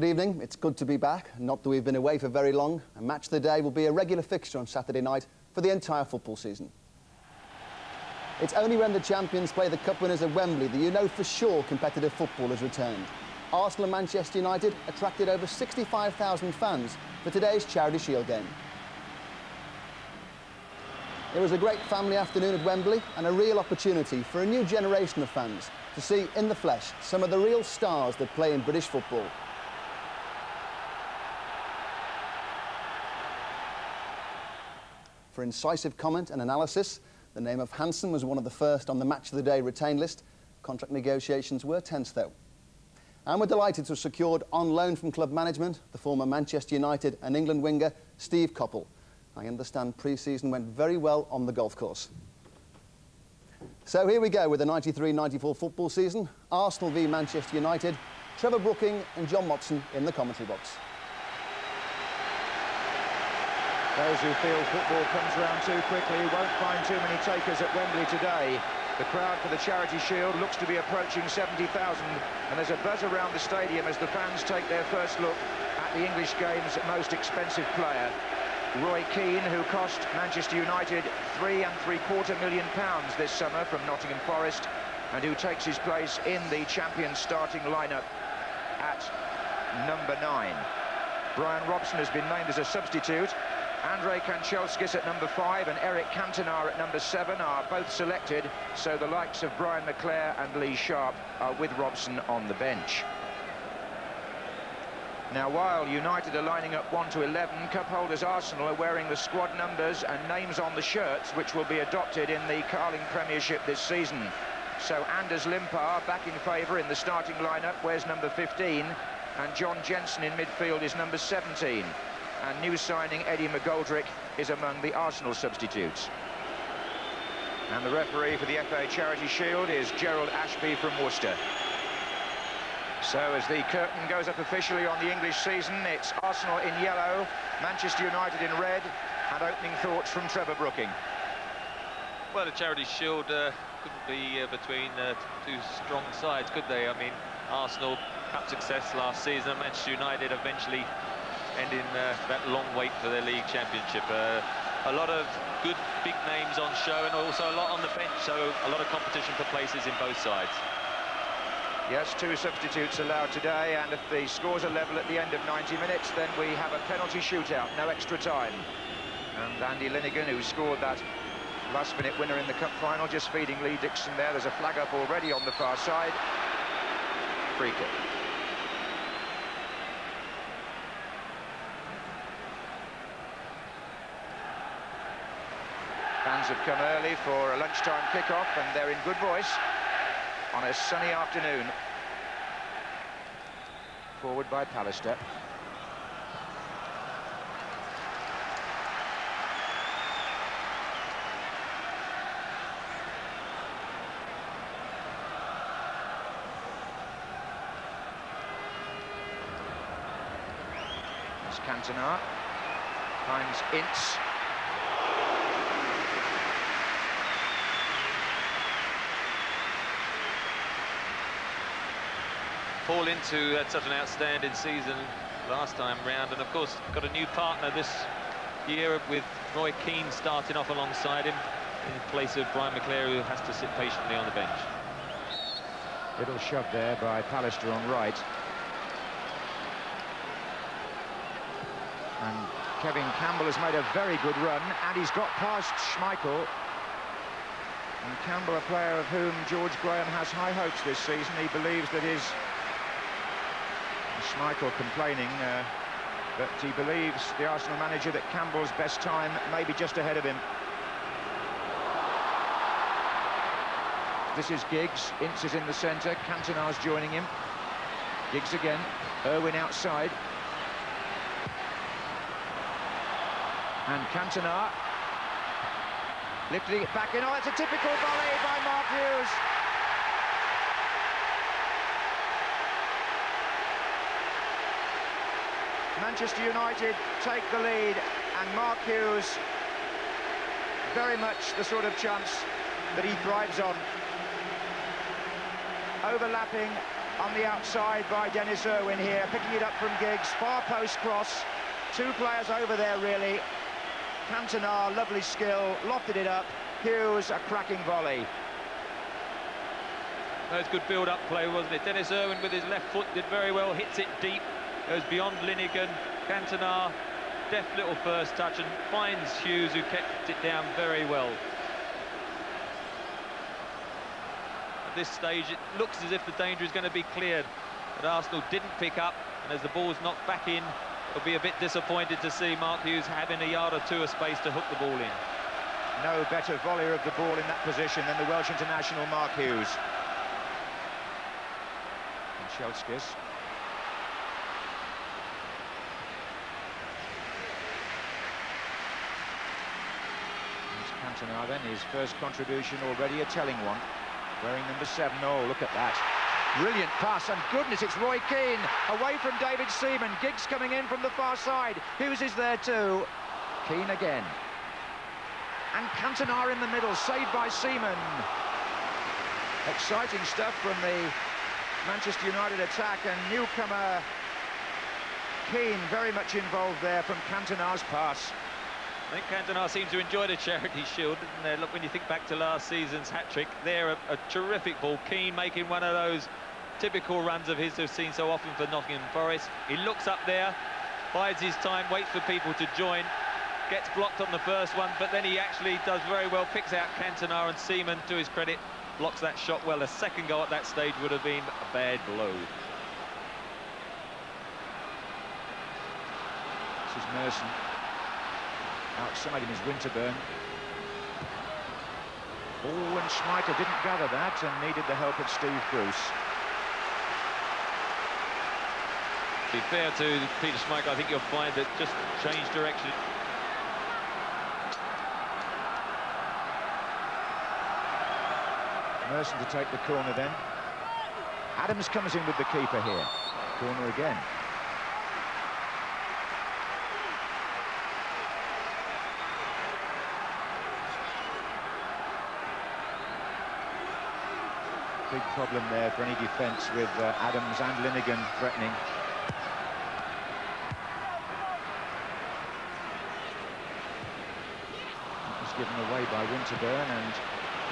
Good evening. It's good to be back. Not that we've been away for very long. A match of the day will be a regular fixture on Saturday night for the entire football season. It's only when the champions play the cup winners at Wembley that you know for sure competitive football has returned. Arsenal and Manchester United attracted over 65,000 fans for today's Charity Shield game. It was a great family afternoon at Wembley and a real opportunity for a new generation of fans to see in the flesh some of the real stars that play in British football. For incisive comment and analysis, the name of Hansen was one of the first on the Match of the Day retained list. Contract negotiations were tense, though. And we're delighted to have secured on loan from club management the former Manchester United and England winger Steve Coppell. I understand pre-season went very well on the golf course. So here we go with the 93-94 football season. Arsenal v Manchester United. Trevor Brooking and John Motson in the commentary box. Those who feel football comes round too quickly won't find too many takers at Wembley today. The crowd for the Charity Shield looks to be approaching 70,000 and there's a buzz around the stadium as the fans take their first look at the English game's most expensive player. Roy Keane, who cost Manchester United three and three-quarter million pounds this summer from Nottingham Forest and who takes his place in the champion starting lineup at number nine. Brian Robson has been named as a substitute Andrei Kanchelskis at number five and Eric Cantona at number seven are both selected, so the likes of Brian McClair and Lee Sharpe are with Robson on the bench. Now, while United are lining up 1 to 11, cup holders Arsenal are wearing the squad numbers and names on the shirts, which will be adopted in the Carling Premiership this season. So Anders Limpar back in favour in the starting lineup, wears number 15, and John Jensen in midfield is number 17 and new signing Eddie McGoldrick is among the Arsenal substitutes. And the referee for the FA Charity Shield is Gerald Ashby from Worcester. So as the curtain goes up officially on the English season, it's Arsenal in yellow, Manchester United in red, and opening thoughts from Trevor Brooking. Well, the Charity Shield uh, couldn't be uh, between uh, two strong sides, could they? I mean, Arsenal had success last season, Manchester United eventually ending uh, that long wait for their league championship. Uh, a lot of good big names on show and also a lot on the bench, so a lot of competition for places in both sides. Yes, two substitutes allowed today, and if the scores are level at the end of 90 minutes, then we have a penalty shootout, no extra time. And Andy Linighan, who scored that last-minute winner in the cup final, just feeding Lee Dixon there. There's a flag up already on the far side. Free kick. Have come early for a lunchtime kick-off and they're in good voice on a sunny afternoon. Forward by Pallister. Cantona. Finds Ince. Paul Ince had such an outstanding season last time round, and of course got a new partner this year with Roy Keane starting off alongside him in place of Brian McClair, who has to sit patiently on the bench. Little shove there by Pallister on right. And Kevin Campbell has made a very good run, and he's got past Schmeichel. And Campbell, a player of whom George Graham has high hopes this season. He believes that his Schmeichel complaining uh, that he believes, the Arsenal manager, that Campbell's best time may be just ahead of him. This is Giggs. Ince is in the centre. Cantona's joining him. Giggs again. Irwin outside. And Cantona lifting it back in. Oh, it's a typical volley by Mark Hughes. Manchester United take the lead and Mark Hughes very much the sort of chance that he thrives on. Overlapping on the outside by Denis Irwin here, picking it up from Giggs, far post cross. Two players over there, really. Cantona, lovely skill, lofted it up. Hughes, a cracking volley. That was good build-up play, wasn't it? Denis Irwin with his left foot did very well, hits it deep, goes beyond Linighan. Cantona, deft little first touch and finds Hughes, who kept it down very well. At this stage, it looks as if the danger is going to be cleared. But Arsenal didn't pick up, and as the ball's knocked back in, will be a bit disappointed to see Mark Hughes having a yard or two of space to hook the ball in. No better volleyer of the ball in that position than the Welsh international Mark Hughes. And. Here's Cantona then, his first contribution already, a telling one. Wearing number seven. Oh, look at that. Brilliant pass, and goodness, it's Roy Keane away from David Seaman. Giggs coming in from the far side. Hughes is there too. Keane again. And Cantona in the middle, saved by Seaman. Exciting stuff from the Manchester United attack, and newcomer Keane very much involved there from Cantona's pass. I think Cantona seems to enjoy the Charity Shield, and look, when you think back to last season's hat-trick, there a, a, terrific ball. Keane making one of those typical runs of his we've seen so often for Nottingham Forest. He looks up there, bides his time, waits for people to join, gets blocked on the first one, but then he actually does very well, picks out Cantona and Seaman, to his credit, blocks that shot well. A second goal at that stage would have been a bad blow. This is Merson. Outside him is Winterburn. Oh, and Schmeichel didn't gather that and needed the help of Steve Bruce. To be fair to Peter Schmeichel, I think you'll find that just change direction. Merson to take the corner then. Adams comes in with the keeper here. Corner again. Big problem there for any defence with uh, Adams and Linighan threatening. That was given away by Winterburn and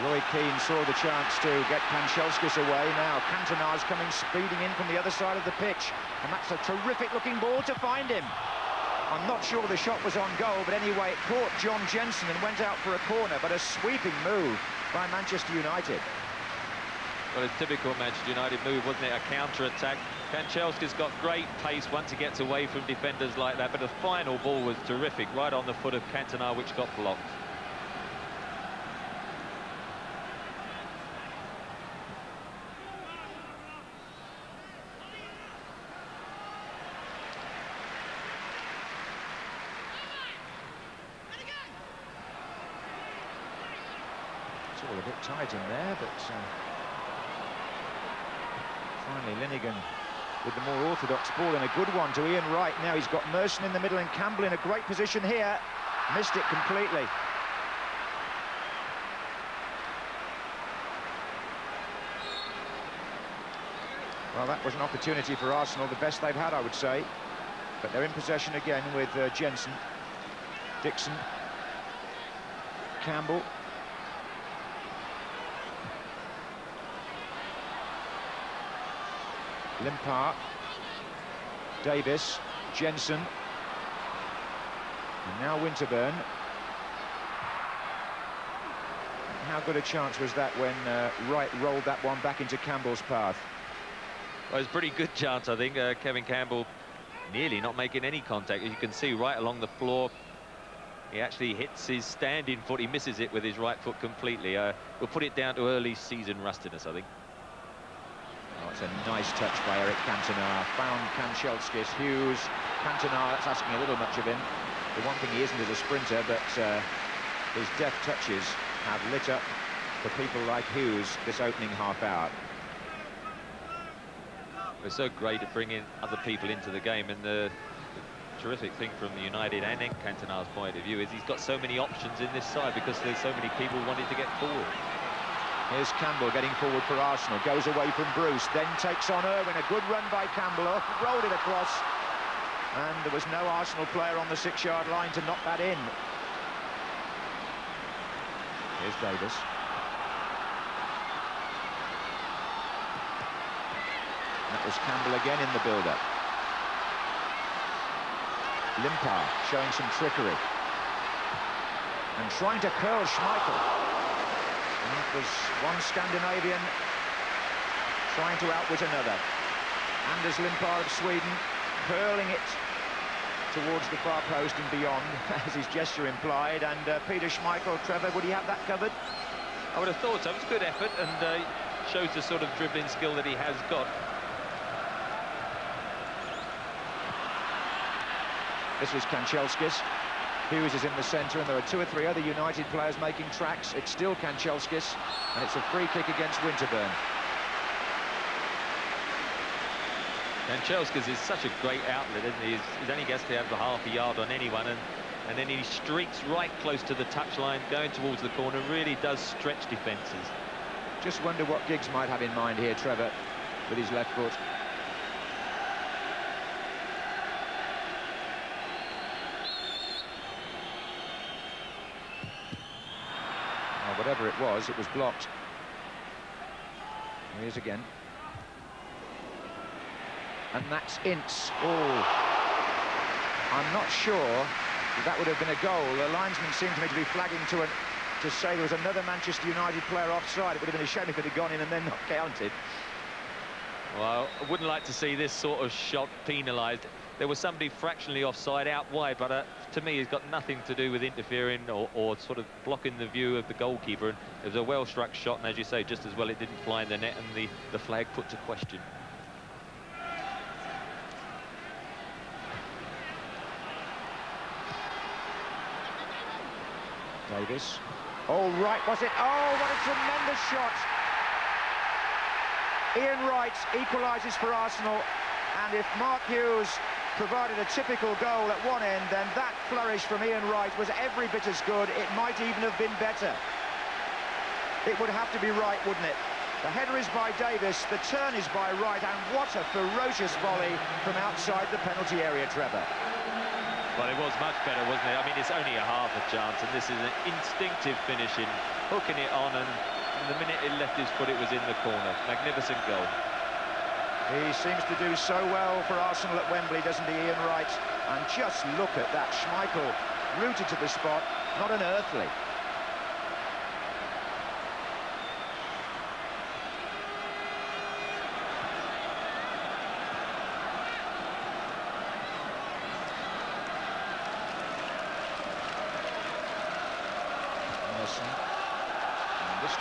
Roy Keane saw the chance to get Kanchelskis away. Now Cantona's coming speeding in from the other side of the pitch and that's a terrific looking ball to find him. I'm not sure the shot was on goal, but anyway, it caught John Jensen and went out for a corner, but a sweeping move by Manchester United. Well, it's typical Manchester United move, wasn't it? A counter-attack. Kanchelski's got great pace once he gets away from defenders like that, but the final ball was terrific, right on the foot of Cantona, which got blocked. It's all a bit tight in there, but... Uh... Finally, Linighan with the more orthodox ball and a good one to Ian Wright. Now he's got Merson in the middle and Campbell in a great position here. Missed it completely. Well, that was an opportunity for Arsenal, the best they've had, I would say. But they're in possession again with uh, Jensen, Dixon, Campbell, Limpar, Davis, Jensen, and now Winterburn. How good a chance was that when uh, Wright rolled that one back into Campbell's path? Well, was a pretty good chance, I think. Uh, Kevin Campbell nearly not making any contact. As you can see, right along the floor, he actually hits his standing foot. He misses it with his right foot completely. Uh, we'll put it down to early season rustiness, I think. It's a nice touch by Eric Cantona. Found Kanchelskis, Hughes. Cantona, that's asking a little much of him. The one thing he isn't is a sprinter, but uh, his deft touches have lit up for people like Hughes this opening half hour. It's so great to bring in other people into the game, and the, terrific thing from the United and Cantona's point of view is he's got so many options in this side because there's so many people wanting to get forward. Here's Campbell getting forward for Arsenal, goes away from Bruce, then takes on Irwin. A good run by Campbell, rolled it across. And there was no Arsenal player on the six-yard line to knock that in. Here's Davis. That was Campbell again in the build-up. Limpar showing some trickery. And trying to curl Schmeichel. And it was one Scandinavian trying to outwit another. Anders Limpar of Sweden hurling it towards the far post and beyond, as his gesture implied. And uh, Peter Schmeichel, Trevor, would he have that covered? I would have thought so. It was a good effort and uh, shows the sort of dribbling skill that he has got. This was Kanchelskis. Hughes is in the centre, and there are two or three other United players making tracks. It's still Kanchelskis, and it's a free kick against Winterburn. Kanchelskis is such a great outlet, isn't he? He's, he's only gets to have half a yard on anyone, and, and then he streaks right close to the touchline, going towards the corner, really does stretch defences. Just wonder what Giggs might have in mind here, Trevor, with his left foot. Whatever it was, it was blocked. Here he is again. And that's Ince. Oh, I'm not sure that would have been a goal. The linesman seemed to me to be flagging to, an, to say there was another Manchester United player offside. It would have been a shame if it had gone in and then not counted. Well, I wouldn't like to see this sort of shot penalised. There was somebody fractionally offside out wide, but uh, to me, it's got nothing to do with interfering or, or, sort of blocking the view of the goalkeeper. And it was a well-struck shot, and as you say, just as well it didn't fly in the net, and the, the flag put to question. Davis. Oh, right, was it? Oh, what a tremendous shot. Ian Wright equalises for Arsenal. And if Mark Hughes provided a typical goal at one end, then that flourish from Ian Wright was every bit as good. It might even have been better. It would have to be right, wouldn't it? The header is by Davis, the turn is by Wright, and what a ferocious volley from outside the penalty area, Trevor. Well, it was much better, wasn't it? I mean, it's only a half a chance, and this is an instinctive finishing, hooking it on, and the minute it left his foot, it was in the corner. Magnificent goal. He seems to do so well for Arsenal at Wembley, doesn't he, Ian Wright? And just look at that, Schmeichel rooted to the spot, not an earthly.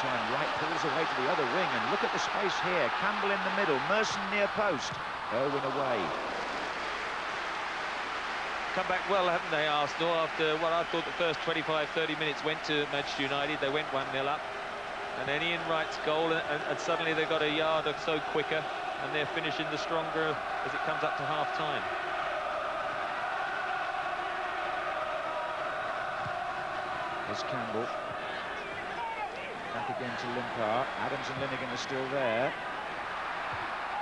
Away to the other wing, and look at the space here. Campbell in the middle, Merson near post. Irwin away. Come back well, haven't they, Arsenal, after what I thought the first 25, 30 minutes went to Manchester United. They went 1-0 up. And then Ian Wright's goal, and, and suddenly they've got a yard or so quicker, and they're finishing the stronger as it comes up to half-time. Here's Campbell again to Limpar. Adams and Linighan are still there.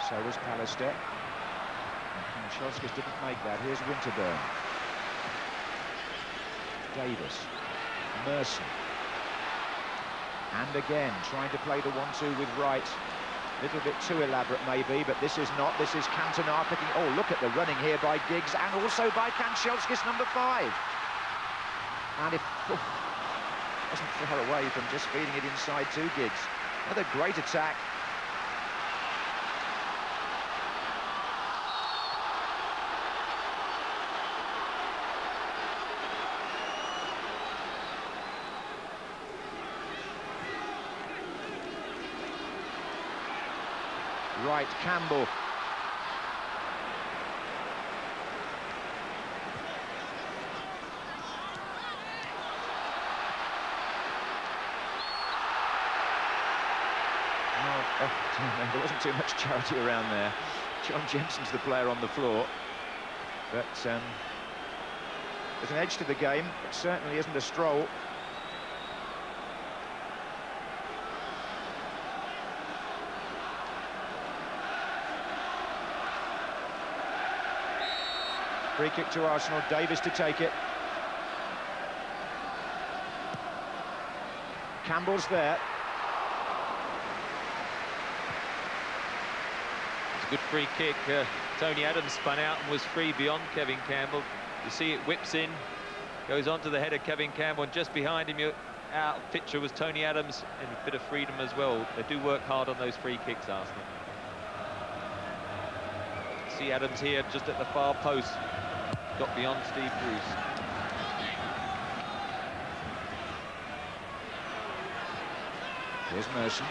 So was Pallister. Kanchelskis didn't make that. Here's Winterburn. Davis. Merson. And again, trying to play the one-two with Wright. A little bit too elaborate, maybe, but this is not. This is Cantona picking... Oh, look at the running here by Giggs and also by Kanchelskis, number five. And if... Oh, wasn't far away from just feeding it inside to Giggs. Another great attack. Wright, Campbell too much charity around there. John Jensen's the player on the floor. But um, there's an edge to the game. It certainly isn't a stroll. Free kick to Arsenal, Davis to take it. Campbell's there, good free kick. Uh, Tony Adams spun out and was free beyond Kevin Campbell. You see it whips in, goes onto the head of Kevin Campbell, and just behind him, out picture was Tony Adams, and a bit of freedom as well. They do work hard on those free kicks, Arsenal. See Adams here, just at the far post, got beyond Steve Bruce. Here's Merson.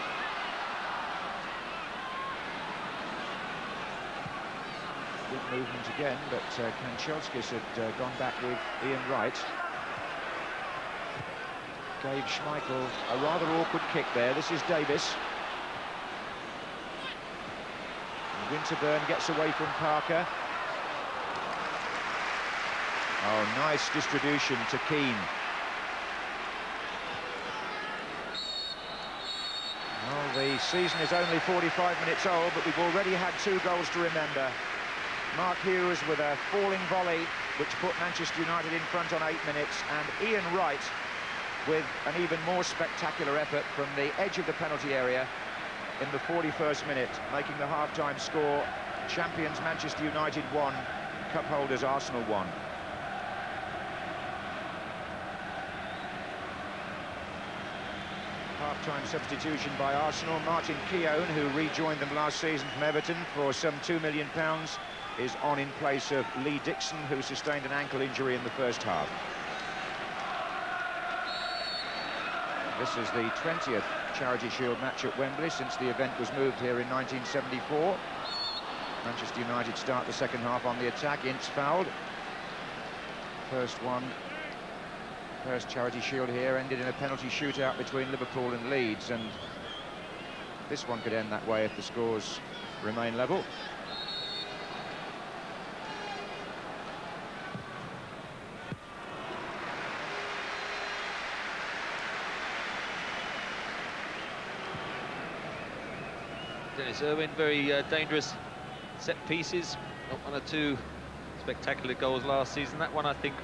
Good movement again, but uh, Kanchelskis had uh, gone back with Ian Wright. Gave Schmeichel a rather awkward kick there. This is Davis. And Winterburn gets away from Parker. Oh, nice distribution to Keane. Well, the season is only 45 minutes old, but we've already had two goals to remember. Mark Hughes with a falling volley, which put Manchester United in front on eight minutes, and Ian Wright with an even more spectacular effort from the edge of the penalty area in the 41st minute, making the half-time score champions Manchester United 1, cup holders Arsenal 1. Half-time substitution by Arsenal. Martin Keown, who rejoined them last season from Everton for some £2 million, is on in place of Lee Dixon, who sustained an ankle injury in the first half. This is the 20th Charity Shield match at Wembley since the event was moved here in 1974. Manchester United start the second half on the attack. Ince fouled. First one, first Charity Shield here ended in a penalty shootout between Liverpool and Leeds, and this one could end that way if the scores remain level. Denis Irwin, very uh, dangerous set pieces. Not one or two spectacular goals last season. That one, I think,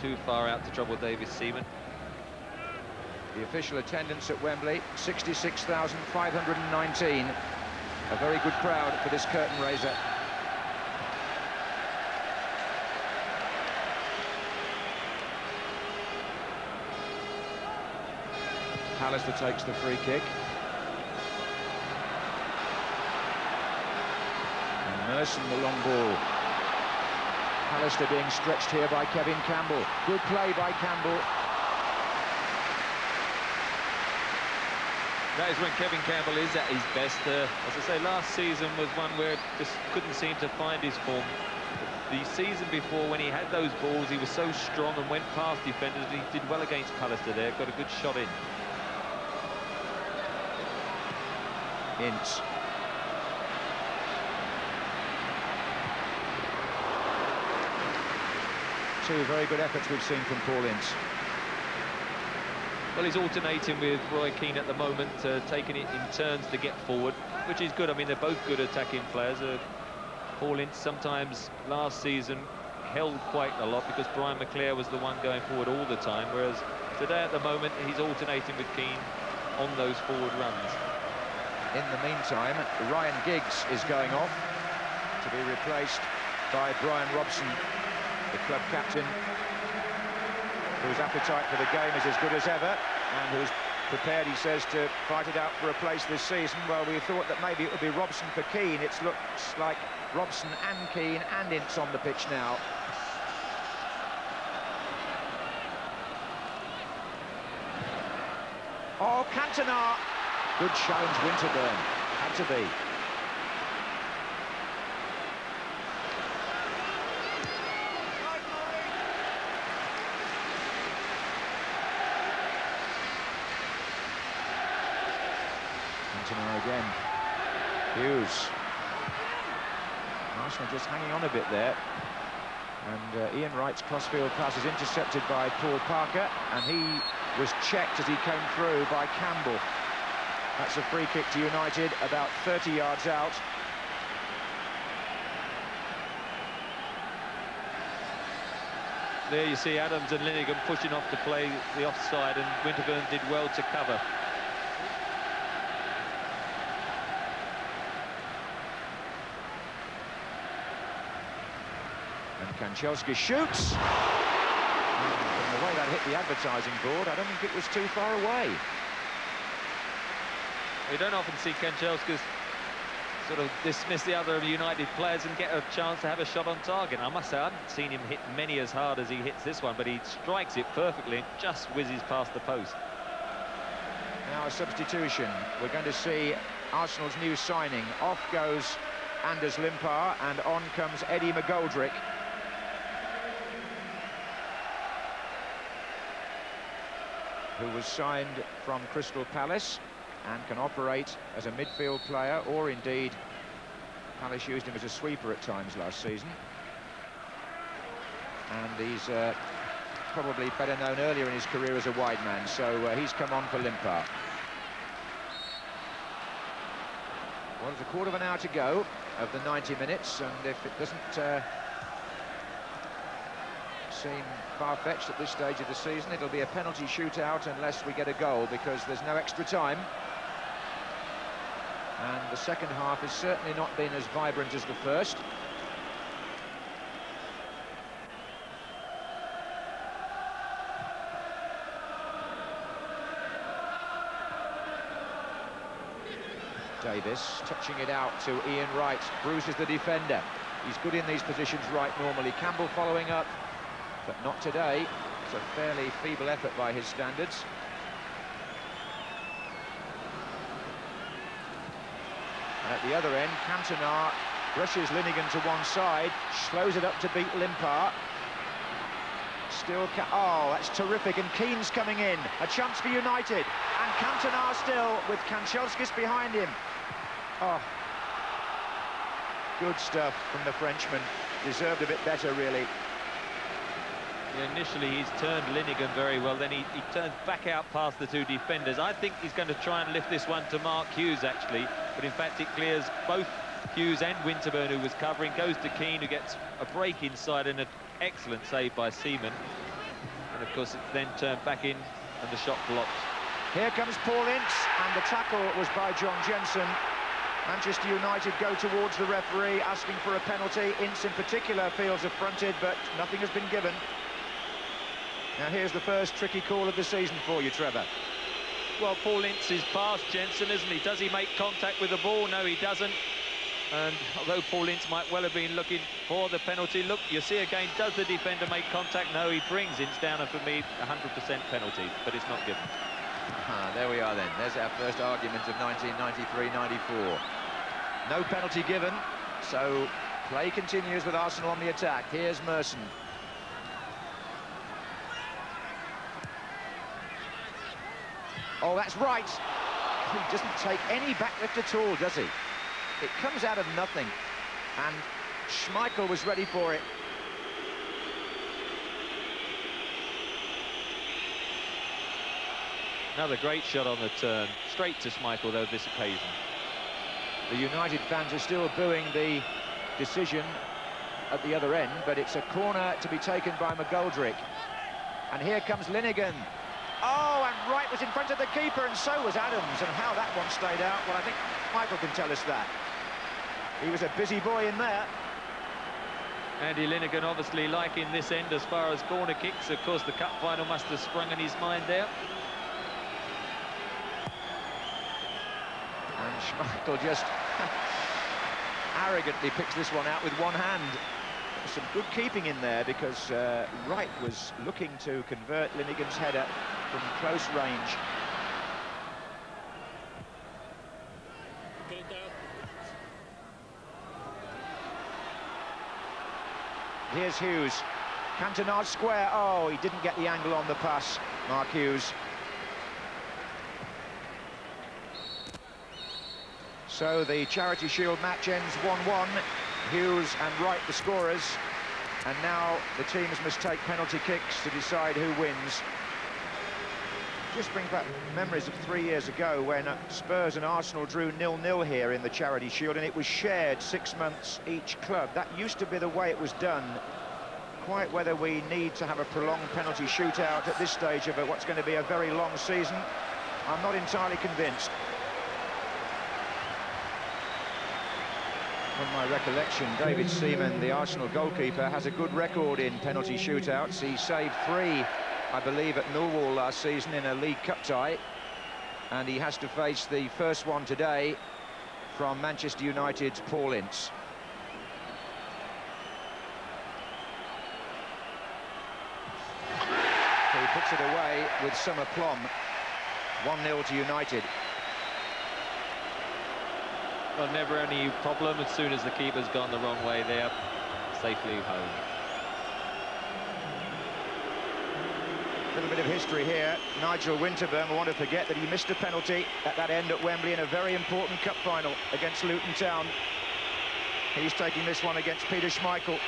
too far out to trouble David Seaman. The official attendance at Wembley, 66,519. A very good crowd for this curtain raiser. Pallister takes the free kick. Merson, the long ball. Pallister being stretched here by Kevin Campbell. Good play by Campbell. That is when Kevin Campbell is at his best. Uh, as I say, last season was one where just couldn't seem to find his form. The season before, when he had those balls, he was so strong and went past defenders. He did well against Pallister there, got a good shot in. Ince two very good efforts we've seen from Paul Ince. Well, he's alternating with Roy Keane at the moment, uh, taking it in turns to get forward, which is good. I mean, they're both good attacking players. Uh, Paul Ince sometimes last season held quite a lot because Brian McClair was the one going forward all the time, whereas today at the moment he's alternating with Keane on those forward runs. In the meantime, Ryan Giggs is going off to be replaced by Brian Robson the club captain, whose appetite for the game is as good as ever, and who's prepared, he says, to fight it out for a place this season. Well, we thought that maybe it would be Robson for Keane. It looks like Robson and Keane and Ince on the pitch now. Oh, Cantona! Good challenge, Winterburn. Had to be. Again. Hughes. Arsenal just hanging on a bit there. And uh, Ian Wright's crossfield pass is intercepted by Paul Parker, and he was checked as he came through by Campbell. That's a free kick to United, about 30 yards out. There you see Adams and Linighan pushing off to play the offside, and Winterburn did well to cover. And Kanchelskis shoots. From the way that hit the advertising board, I don't think it was too far away. We don't often see Kanchelskis sort of dismiss the other of United players and get a chance to have a shot on target. I must say, I haven't seen him hit many as hard as he hits this one, but he strikes it perfectly and just whizzes past the post. Now a substitution. We're going to see Arsenal's new signing. Off goes Anders Limpar and on comes Eddie McGoldrick. Who was signed from Crystal Palace and can operate as a midfield player or indeed Palace used him as a sweeper at times last season. And he's uh, probably better known earlier in his career as a wide man, so uh, he's come on for Limpar. Well, there's a quarter of an hour to go of the 90 minutes, and if it doesn't uh, seem far-fetched at this stage of the season, it'll be a penalty shootout unless we get a goal, because there's no extra time. And the second half has certainly not been as vibrant as the first. Davis touching it out to Ian Wright. Bruce is the defender. He's good in these positions right normally. Campbell following up, but not today. It's a fairly feeble effort by his standards. And at the other end, Cantona brushes Linighan to one side, slows it up to beat Limpar. Still, oh, that's terrific, and Keane's coming in. A chance for United, and Cantona still with Kanchelskis behind him. Oh, good stuff from the Frenchman. Deserved a bit better, really. Initially, he's turned Linighan very well. Then he, he turns back out past the two defenders. I think he's going to try and lift this one to Mark Hughes, actually. But in fact, it clears both Hughes and Winterburn, who was covering. Goes to Keane, who gets a break inside and an excellent save by Seaman. And, of course, it's then turned back in and the shot blocked. Here comes Paul Ince, and the tackle was by John Jensen. Manchester United go towards the referee, asking for a penalty. Ince in particular feels affronted, but nothing has been given. Now here's the first tricky call of the season for you, Trevor. Well, Paul Ince is past Jensen, isn't he? Does he make contact with the ball? No, he doesn't. And although Paul Ince might well have been looking for the penalty, look, you see again, does the defender make contact? No, he brings Ince down, and for me, 100% penalty, but it's not given. Ah, there we are then. There's our first argument of 1993-94. No penalty given, so play continues with Arsenal on the attack. Here's Merson. Oh, that's right. He doesn't take any backlift at all, does he? It comes out of nothing. And Schmeichel was ready for it. Another great shot on the turn. Straight to Schmeichel, though, this occasion. The United fans are still booing the decision at the other end, but it's a corner to be taken by McGoldrick. And here comes Linighan. Oh, and Wright was in front of the keeper, and so was Adams. And how that one stayed out, well, I think Michael can tell us that. He was a busy boy in there. Andy Linighan obviously liking this end as far as corner kicks. Of course, the cup final must have sprung in his mind there. And Schmeichel just arrogantly picks this one out with one hand. Some good keeping in there because uh, Wright was looking to convert Linighan's header from close range. Here's Hughes. Cantona square. Oh, he didn't get the angle on the pass, Mark Hughes. So the Charity Shield match ends 1-1. Hughes and Wright the scorers. And now the teams must take penalty kicks to decide who wins. Just brings back memories of three years ago when Spurs and Arsenal drew nil-nil here in the Charity Shield and it was shared six months each club. That used to be the way it was done quite whether we need to have a prolonged penalty shootout at this stage of what's going to be a very long season. I'm not entirely convinced. From my recollection, David Seaman, the Arsenal goalkeeper, has a good record in penalty shootouts. He saved three, I believe, at Millwall last season in a League Cup tie. And he has to face the first one today from Manchester United's Paul Ince. He puts it away with some aplomb. 1-0 to United. Well, never any problem as soon as the keeper's gone the wrong way there, safely home. A little bit of history here. Nigel Winterburn, we want to forget that he missed a penalty at that end at Wembley in a very important cup final against Luton Town. He's taking this one against Peter Schmeichel,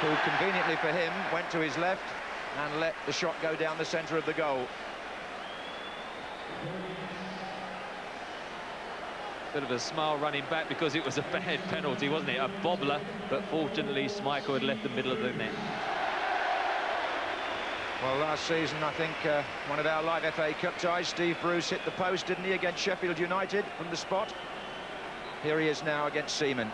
who conveniently for him went to his left and let the shot go down the centre of the goal. Bit of a smile running back because it was a bad penalty, wasn't it? A bobbler, but fortunately Schmeichel had left the middle of the net. Well, last season, I think uh, one of our live FA Cup ties, Steve Bruce hit the post, didn't he, against Sheffield United from the spot. Here he is now against Seaman.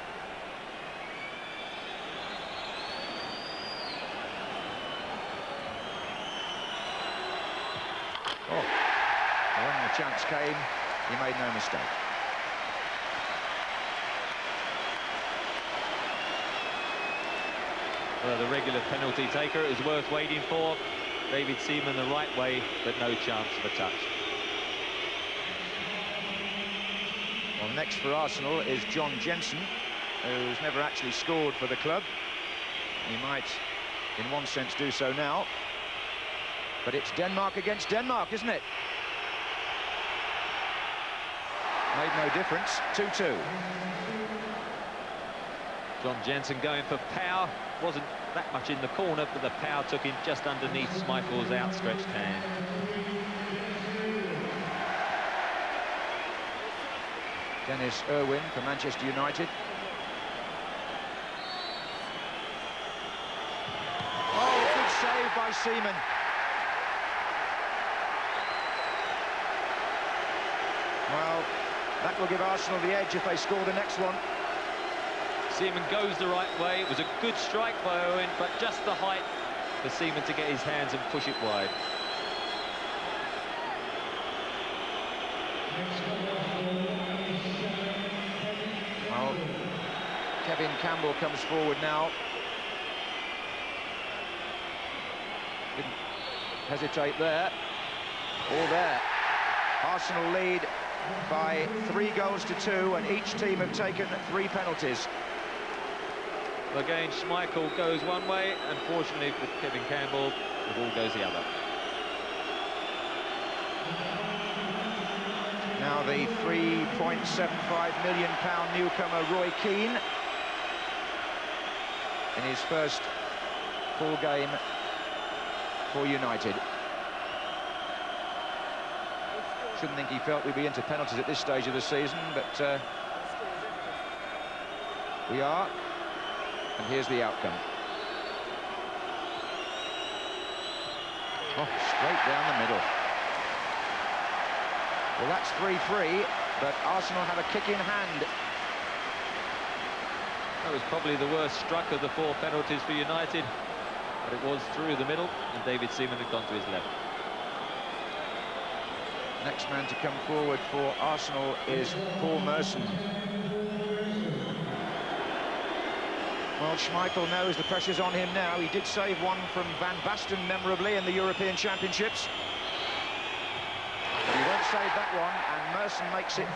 Oh, when the chance came, he made no mistake. Well, the regular penalty taker, was worth waiting for. David Seaman the right way, but no chance of a touch. Well, next for Arsenal is John Jensen, who's never actually scored for the club. He might, in one sense, do so now. But it's Denmark against Denmark, isn't it? Made no difference, 2-2. John Jensen going for power. Wasn't that much in the corner, but the power took him just underneath Schmeichel's outstretched hand. Denis Irwin for Manchester United. Oh, good save by Seaman. Well, that will give Arsenal the edge if they score the next one. Seaman goes the right way. It was a good strike by Irwin, but just the height for Seaman to get his hands and push it wide. Well, Kevin Campbell comes forward now. Didn't hesitate there. All there. Arsenal lead by three goals to two, and each team have taken three penalties. Again, Schmeichel goes one way, unfortunately for Kevin Campbell, the ball goes the other. Now the 3.75 million pound newcomer Roy Keane in his first full game for United. Shouldn't think he felt we'd be into penalties at this stage of the season, but uh, we are. And here's the outcome. Oh, straight down the middle. Well, that's 3-3, but Arsenal have a kick in hand. That was probably the worst struck of the four penalties for United, but it was through the middle, and David Seaman had gone to his left. Next man to come forward for Arsenal is Paul Merson. Well, Schmeichel knows the pressure's on him now. He did save one from Van Basten memorably in the European Championships. But he won't save that one, and Merson makes it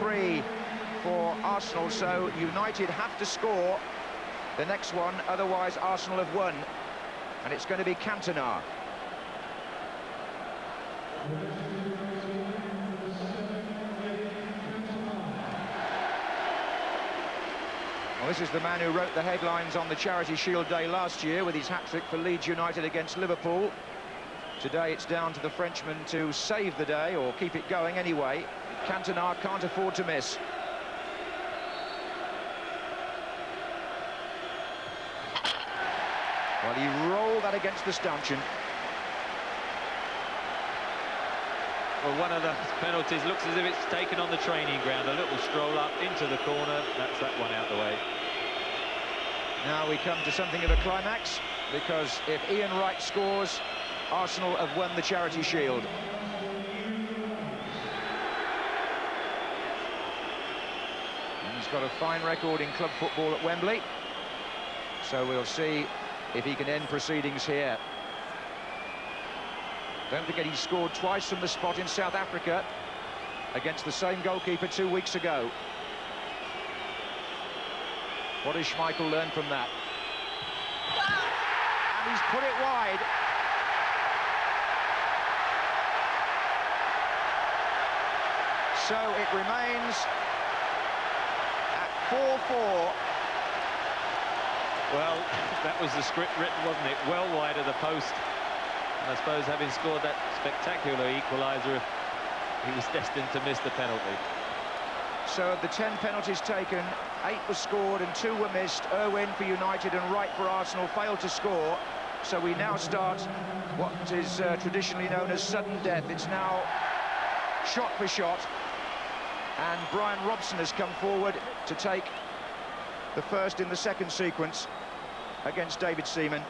4-3 for Arsenal, so United have to score the next one, otherwise Arsenal have won. And it's going to be Cantona. Well, this is the man who wrote the headlines on the Charity Shield Day last year with his hat-trick for Leeds United against Liverpool. Today it's down to the Frenchman to save the day, or keep it going anyway. Cantona can't afford to miss. Well, he rolled that against the stanchion. Well, one of the penalties looks as if it's taken on the training ground. A little stroll up into the corner. That's that one out the way. Now we come to something of a climax, because if Ian Wright scores, Arsenal have won the Charity Shield. And he's got a fine record in club football at Wembley. So we'll see if he can end proceedings here. Don't forget he scored twice from the spot in South Africa against the same goalkeeper two weeks ago. What has Schmeichel learned from that? And he's put it wide. So it remains at 4-4. Well, that was the script written, wasn't it? Well wide of the post. I suppose having scored that spectacular equaliser, he was destined to miss the penalty. So of the 10 penalties taken, eight were scored and two were missed. Irwin for United and Wright for Arsenal failed to score. So we now start what is uh, traditionally known as sudden death. It's now shot for shot. And Brian Robson has come forward to take the first in the second sequence against David Seaman.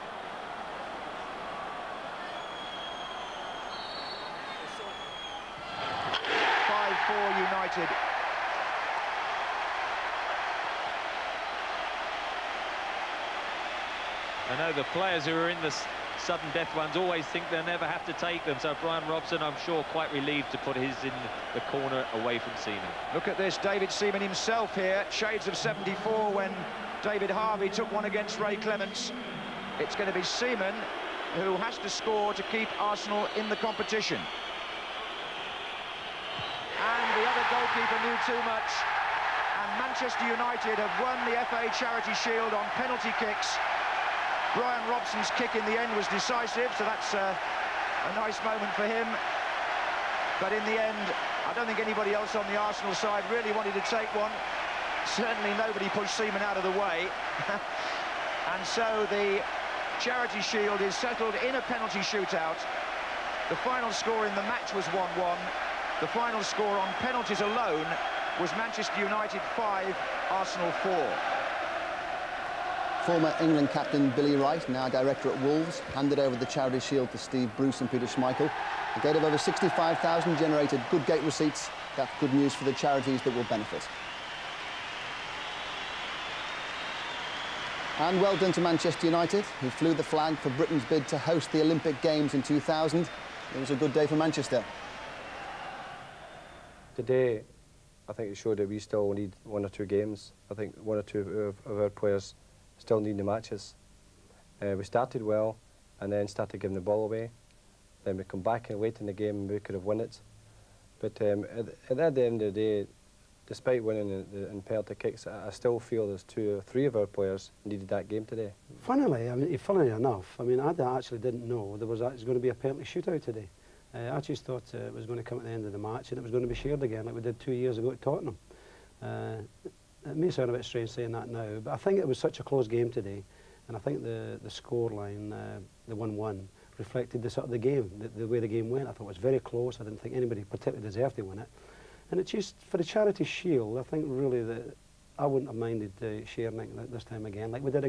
Five four United. I know the players who are in the sudden death ones always think they'll never have to take them. So Brian Robson, I'm sure, quite relieved to put his in the corner away from Seaman. Look at this, David Seaman himself here, shades of 74 when David Harvey took one against Ray Clemence. It's going to be Seaman who has to score to keep Arsenal in the competition. And the other goalkeeper knew too much. And Manchester United have won the FA Charity Shield on penalty kicks. Brian Robson's kick in the end was decisive, so that's uh, a nice moment for him. But in the end, I don't think anybody else on the Arsenal side really wanted to take one. Certainly nobody pushed Seaman out of the way. and so the Charity Shield is settled in a penalty shootout. The final score in the match was 1-1. The final score on penalties alone was Manchester United 5, Arsenal 4. Former England captain Billy Wright, now director at Wolves, handed over the Charity Shield to Steve Bruce and Peter Schmeichel. A gate of over 65,000 generated good gate receipts. That's good news for the charities that will benefit. And well done to Manchester United, who flew the flag for Britain's bid to host the Olympic Games in 2000. It was a good day for Manchester. Today, I think it showed that we still need one or two games. I think one or two of, our players still need the matches. Uh, we started well and then started giving the ball away. Then we come back and late in the game and we could have won it. But um, at, at, the end of the day, despite winning in, in penalty kicks, I, I still feel there's two or three of our players needed that game today. Funnily, I mean, funnily enough, I mean, I actually didn't know there was, was going to be a penalty shootout today. Uh, I just thought uh, it was going to come at the end of the match and it was going to be shared again like we did two years ago at Tottenham. Uh, it may sound a bit strange saying that now, but I think it was such a close game today, and I think the, the scoreline, uh, the 1-1, reflected the sort of the game, the, the, way the game went. I thought it was very close. I didn't think anybody particularly deserved to win it. And it's just, for the Charity Shield, I think really that I wouldn't have minded uh, sharing it this time again, like we did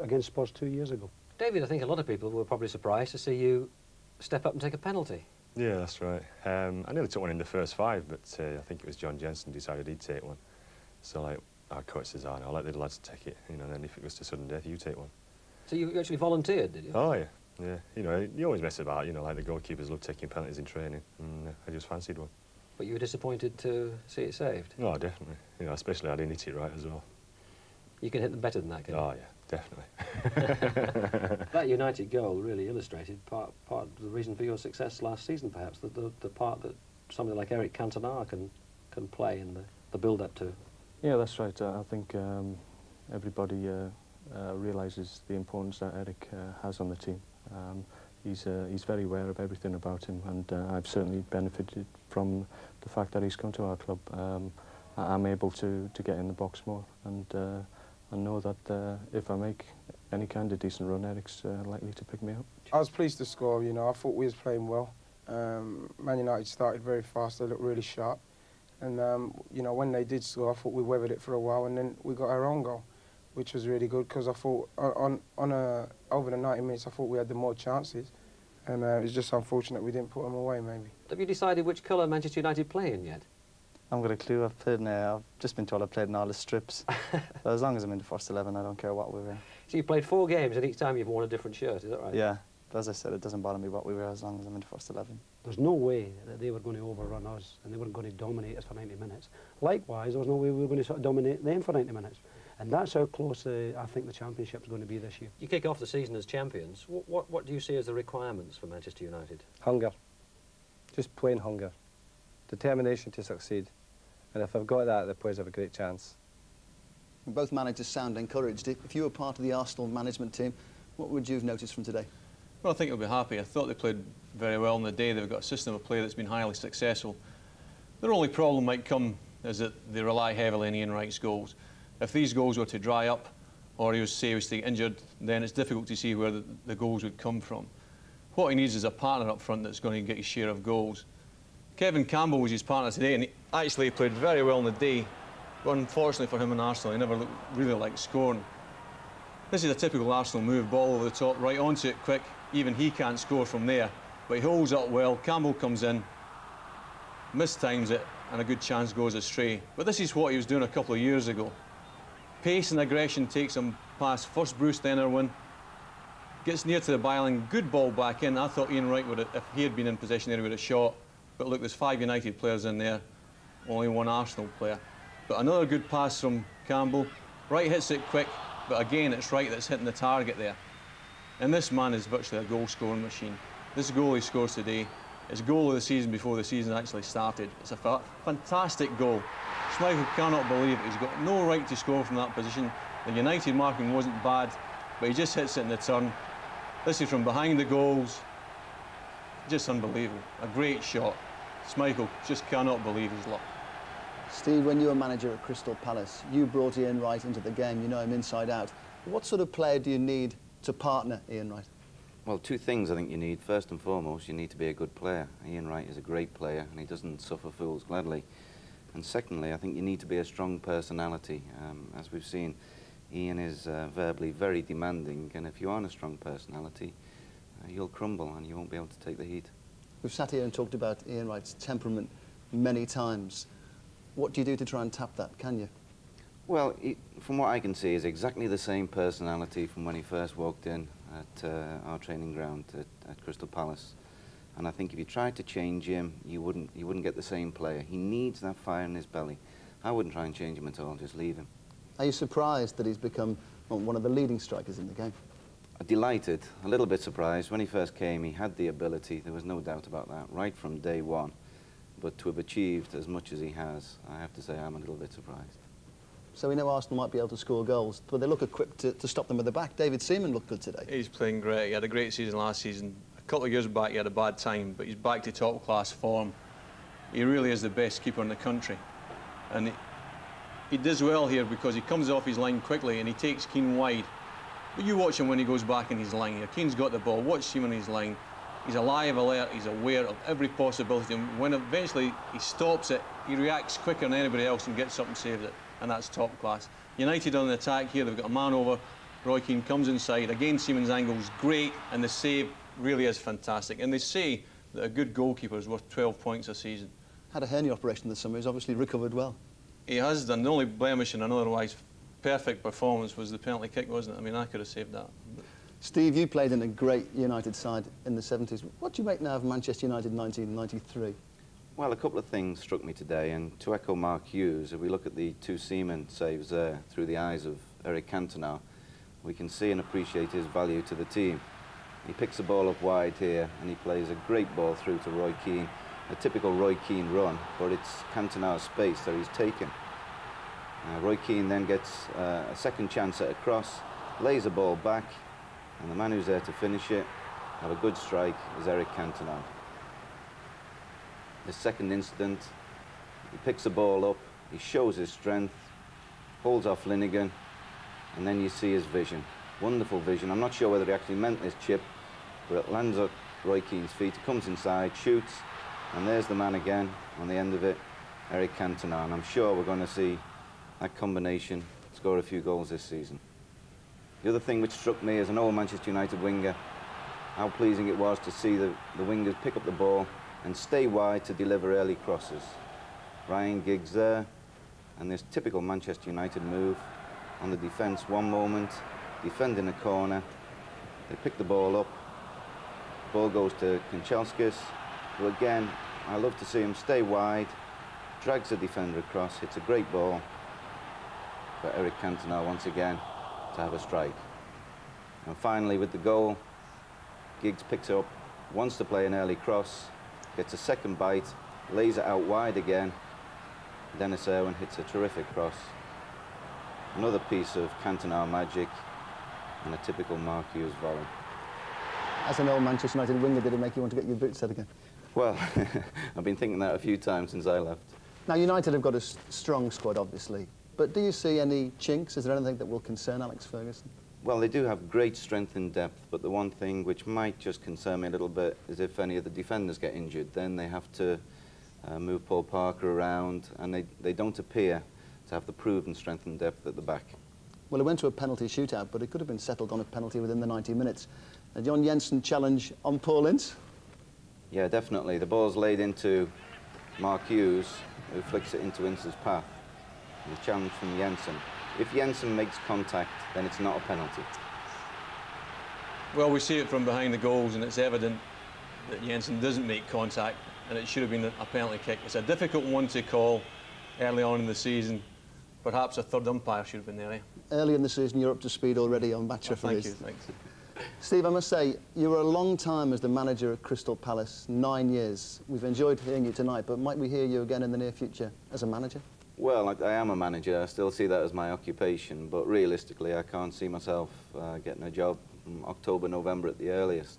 against Spurs two years ago. David, I think a lot of people were probably surprised to see you step up and take a penalty. Yeah, that's right. Um, I nearly took one in the first five, but uh, I think it was John Jensen decided he'd take one. So, like, our coach says, oh, no, I'll let the lads take it, you know, and then if it goes to sudden death, you take one. So you actually volunteered, did you? Oh, yeah, yeah. You know, you always mess about, you know, like the goalkeepers love taking penalties in training, and uh, I just fancied one. But you were disappointed to see it saved? Oh, definitely. You know, especially I didn't hit it right as well. You can hit them better than that, can oh, you? yeah, definitely. that United goal really illustrated part, part of the reason for your success last season, perhaps, the, the, the part that somebody like Eric Cantona can, can play in the, the build-up to. Yeah, that's right. Uh, I think um, everybody uh, uh, realises the importance that Eric uh, has on the team. Um, he's, uh, he's very aware of everything about him, and uh, I've certainly benefited from the fact that he's come to our club. Um, I'm able to, to get in the box more, and I know that if I make any kind of decent run, Eric's uh, likely to pick me up. I was pleased to score, you know, I thought we was playing well. Um, Man United started very fast, they looked really sharp. And, um, you know, when they did score, I thought we weathered it for a while and then we got our own goal, which was really good because I thought on, on a, over the 90 minutes, I thought we had the more chances. And uh, it was just unfortunate we didn't put them away, maybe. Have you decided which colour Manchester United play in yet? I haven't got a clue. I've played in, uh, I've just been told I've played in all the strips. so as long as I'm in the first 11, I don't care what we wear. So you've played four games and each time you've worn a different shirt, is that right? Yeah, but as I said, it doesn't bother me what we wear as long as I'm in the first 11. There's no way that they were going to overrun us and they weren't going to dominate us for 90 minutes. Likewise, there was no way we were going to sort of dominate them for 90 minutes. And that's how close uh, I think the championship is going to be this year. You kick off the season as champions. What, what, what do you see as the requirements for Manchester United? Hunger. Just plain hunger. Determination to succeed. And if I've got that, the players have a great chance. Both managers sound encouraged. If you were part of the Arsenal management team, what would you have noticed from today? Well, I think they'll be happy. I thought they played very well on the day. They've got a system of play that's been highly successful. Their only problem might come is that they rely heavily on Ian Wright's goals. If these goals were to dry up or he was seriously injured, then it's difficult to see where the, the goals would come from. What he needs is a partner up front that's going to get his share of goals. Kevin Campbell was his partner today, and he actually played very well on the day. But unfortunately for him and Arsenal, he never looked really like scoring. This is a typical Arsenal move, ball over the top, right onto it quick. Even he can't score from there, but he holds up well. Campbell comes in, mistimes it, and a good chance goes astray. But this is what he was doing a couple of years ago. Pace and aggression takes him past first Bruce, then Irwin. Gets near to the byline, good ball back in. I thought Ian Wright would have, if he had been in possession there, he would have shot. But look, there's five United players in there, only one Arsenal player. But another good pass from Campbell. Wright hits it quick, but again, it's Wright that's hitting the target there. And this man is virtually a goal-scoring machine. This goal he scores today is goal of the season before the season actually started. It's a fa fantastic goal. Schmeichel cannot believe it. He's got no right to score from that position. The United marking wasn't bad, but he just hits it in the turn. This is from behind the goals. Just unbelievable. A great shot. Schmeichel just cannot believe his luck. Steve, when you were manager at Crystal Palace, you brought Ian Wright into the game. You know him inside out. What sort of player do you need to partner Ian Wright? Well, two things I think you need. First and foremost, you need to be a good player. Ian Wright is a great player, and he doesn't suffer fools gladly. And secondly, I think you need to be a strong personality. Um, as we've seen, Ian is uh, verbally very demanding, and if you aren't a strong personality, uh, you'll crumble and you won't be able to take the heat. We've sat here and talked about Ian Wright's temperament many times. What do you do to try and tap that, can you? Well, he, from what I can see, is exactly the same personality from when he first walked in at uh, our training ground at, at, Crystal Palace. And I think if you tried to change him, you wouldn't, you wouldn't get the same player. He needs that fire in his belly. I wouldn't try and change him at all, just leave him. Are you surprised that he's become well, one of the leading strikers in the game? Delighted, a little bit surprised. When he first came, he had the ability, there was no doubt about that, right from day one. But to have achieved as much as he has, I have to say I'm a little bit surprised. So we know Arsenal might be able to score goals, but they look equipped to, to stop them at the back. David Seaman looked good today. He's playing great. He had a great season last season. A couple of years back, he had a bad time, but he's back to top-class form. He really is the best keeper in the country. And he, he does well here because he comes off his line quickly and he takes Keane wide. But you watch him when he goes back in his line here. Keane's got the ball. Watch him in his line. He's alive, alert, he's aware of every possibility. And when eventually he stops it, he reacts quicker than anybody else and gets up and saves it. And that's top class. United on the attack here, they've got a man over. Roy Keane comes inside. Again, Seaman's angle is great, and the save really is fantastic. And they say that a good goalkeeper is worth 12 points a season. Had a hernia operation this summer. He's obviously recovered well. He has done. The only blemish in an otherwise perfect performance was the penalty kick, wasn't it? I mean, I could have saved that. But Steve, you played in a great United side in the 70s. What do you make now of Manchester United 1993? Well, a couple of things struck me today, and to echo Mark Hughes, if we look at the two Seaman saves there through the eyes of Eric Cantona, we can see and appreciate his value to the team. He picks the ball up wide here, and he plays a great ball through to Roy Keane. A typical Roy Keane run, but it's Cantona's space that he's taken. Uh, Roy Keane then gets uh, a second chance at a cross, lays the ball back, and the man who's there to finish it, have a good strike, is Eric Cantona. The second incident, he picks the ball up, he shows his strength, holds off Linighan, and then you see his vision. Wonderful vision. I'm not sure whether he actually meant this chip, but it lands at Roy Keane's feet, he comes inside, shoots, and there's the man again on the end of it, Eric Cantona. And I'm sure we're going to see that combination score a few goals this season. The other thing which struck me as an old Manchester United winger, how pleasing it was to see the, the wingers pick up the ball and stay wide to deliver early crosses. Ryan Giggs there, and this typical Manchester United move on the defence one moment, defending a corner, they pick the ball up, ball goes to Kanchelskis, who again, I love to see him stay wide, drags the defender across, hits a great ball for Eric Cantona once again to have a strike. And finally with the goal, Giggs picks up, wants to play an early cross, gets a second bite, lays it out wide again. Denis Irwin hits a terrific cross. Another piece of Cantona magic and a typical Mark Hughes volley. As an old Manchester United winger, did it make you want to get your boots set again? Well, I've been thinking that a few times since I left. Now, United have got a strong squad, obviously, but do you see any chinks? Is there anything that will concern Alex Ferguson? Well, they do have great strength and depth, but the one thing which might just concern me a little bit is if any of the defenders get injured, then they have to uh, move Paul Parker around, and they, they don't appear to have the proven strength and depth at the back. Well, it went to a penalty shootout, but it could have been settled on a penalty within the 90 minutes. A John Jensen challenge on Paul Ince? Yeah, definitely. The ball's laid into Mark Hughes, who flicks it into Ince's path. And the challenge from Jensen. If Jensen makes contact, then it's not a penalty. Well, we see it from behind the goals, and it's evident that Jensen doesn't make contact, and it should have been a penalty kick. It's a difficult one to call early on in the season. Perhaps a third umpire should have been there. Eh? Early in the season, you're up to speed already on match oh, referees. Thank you, thanks. Steve, I must say, you were a long time as the manager at Crystal Palace, nine years. We've enjoyed hearing you tonight, but might we hear you again in the near future as a manager? Well, I, I, am a manager. I still see that as my occupation, but realistically, I can't see myself uh, getting a job October, November at the earliest.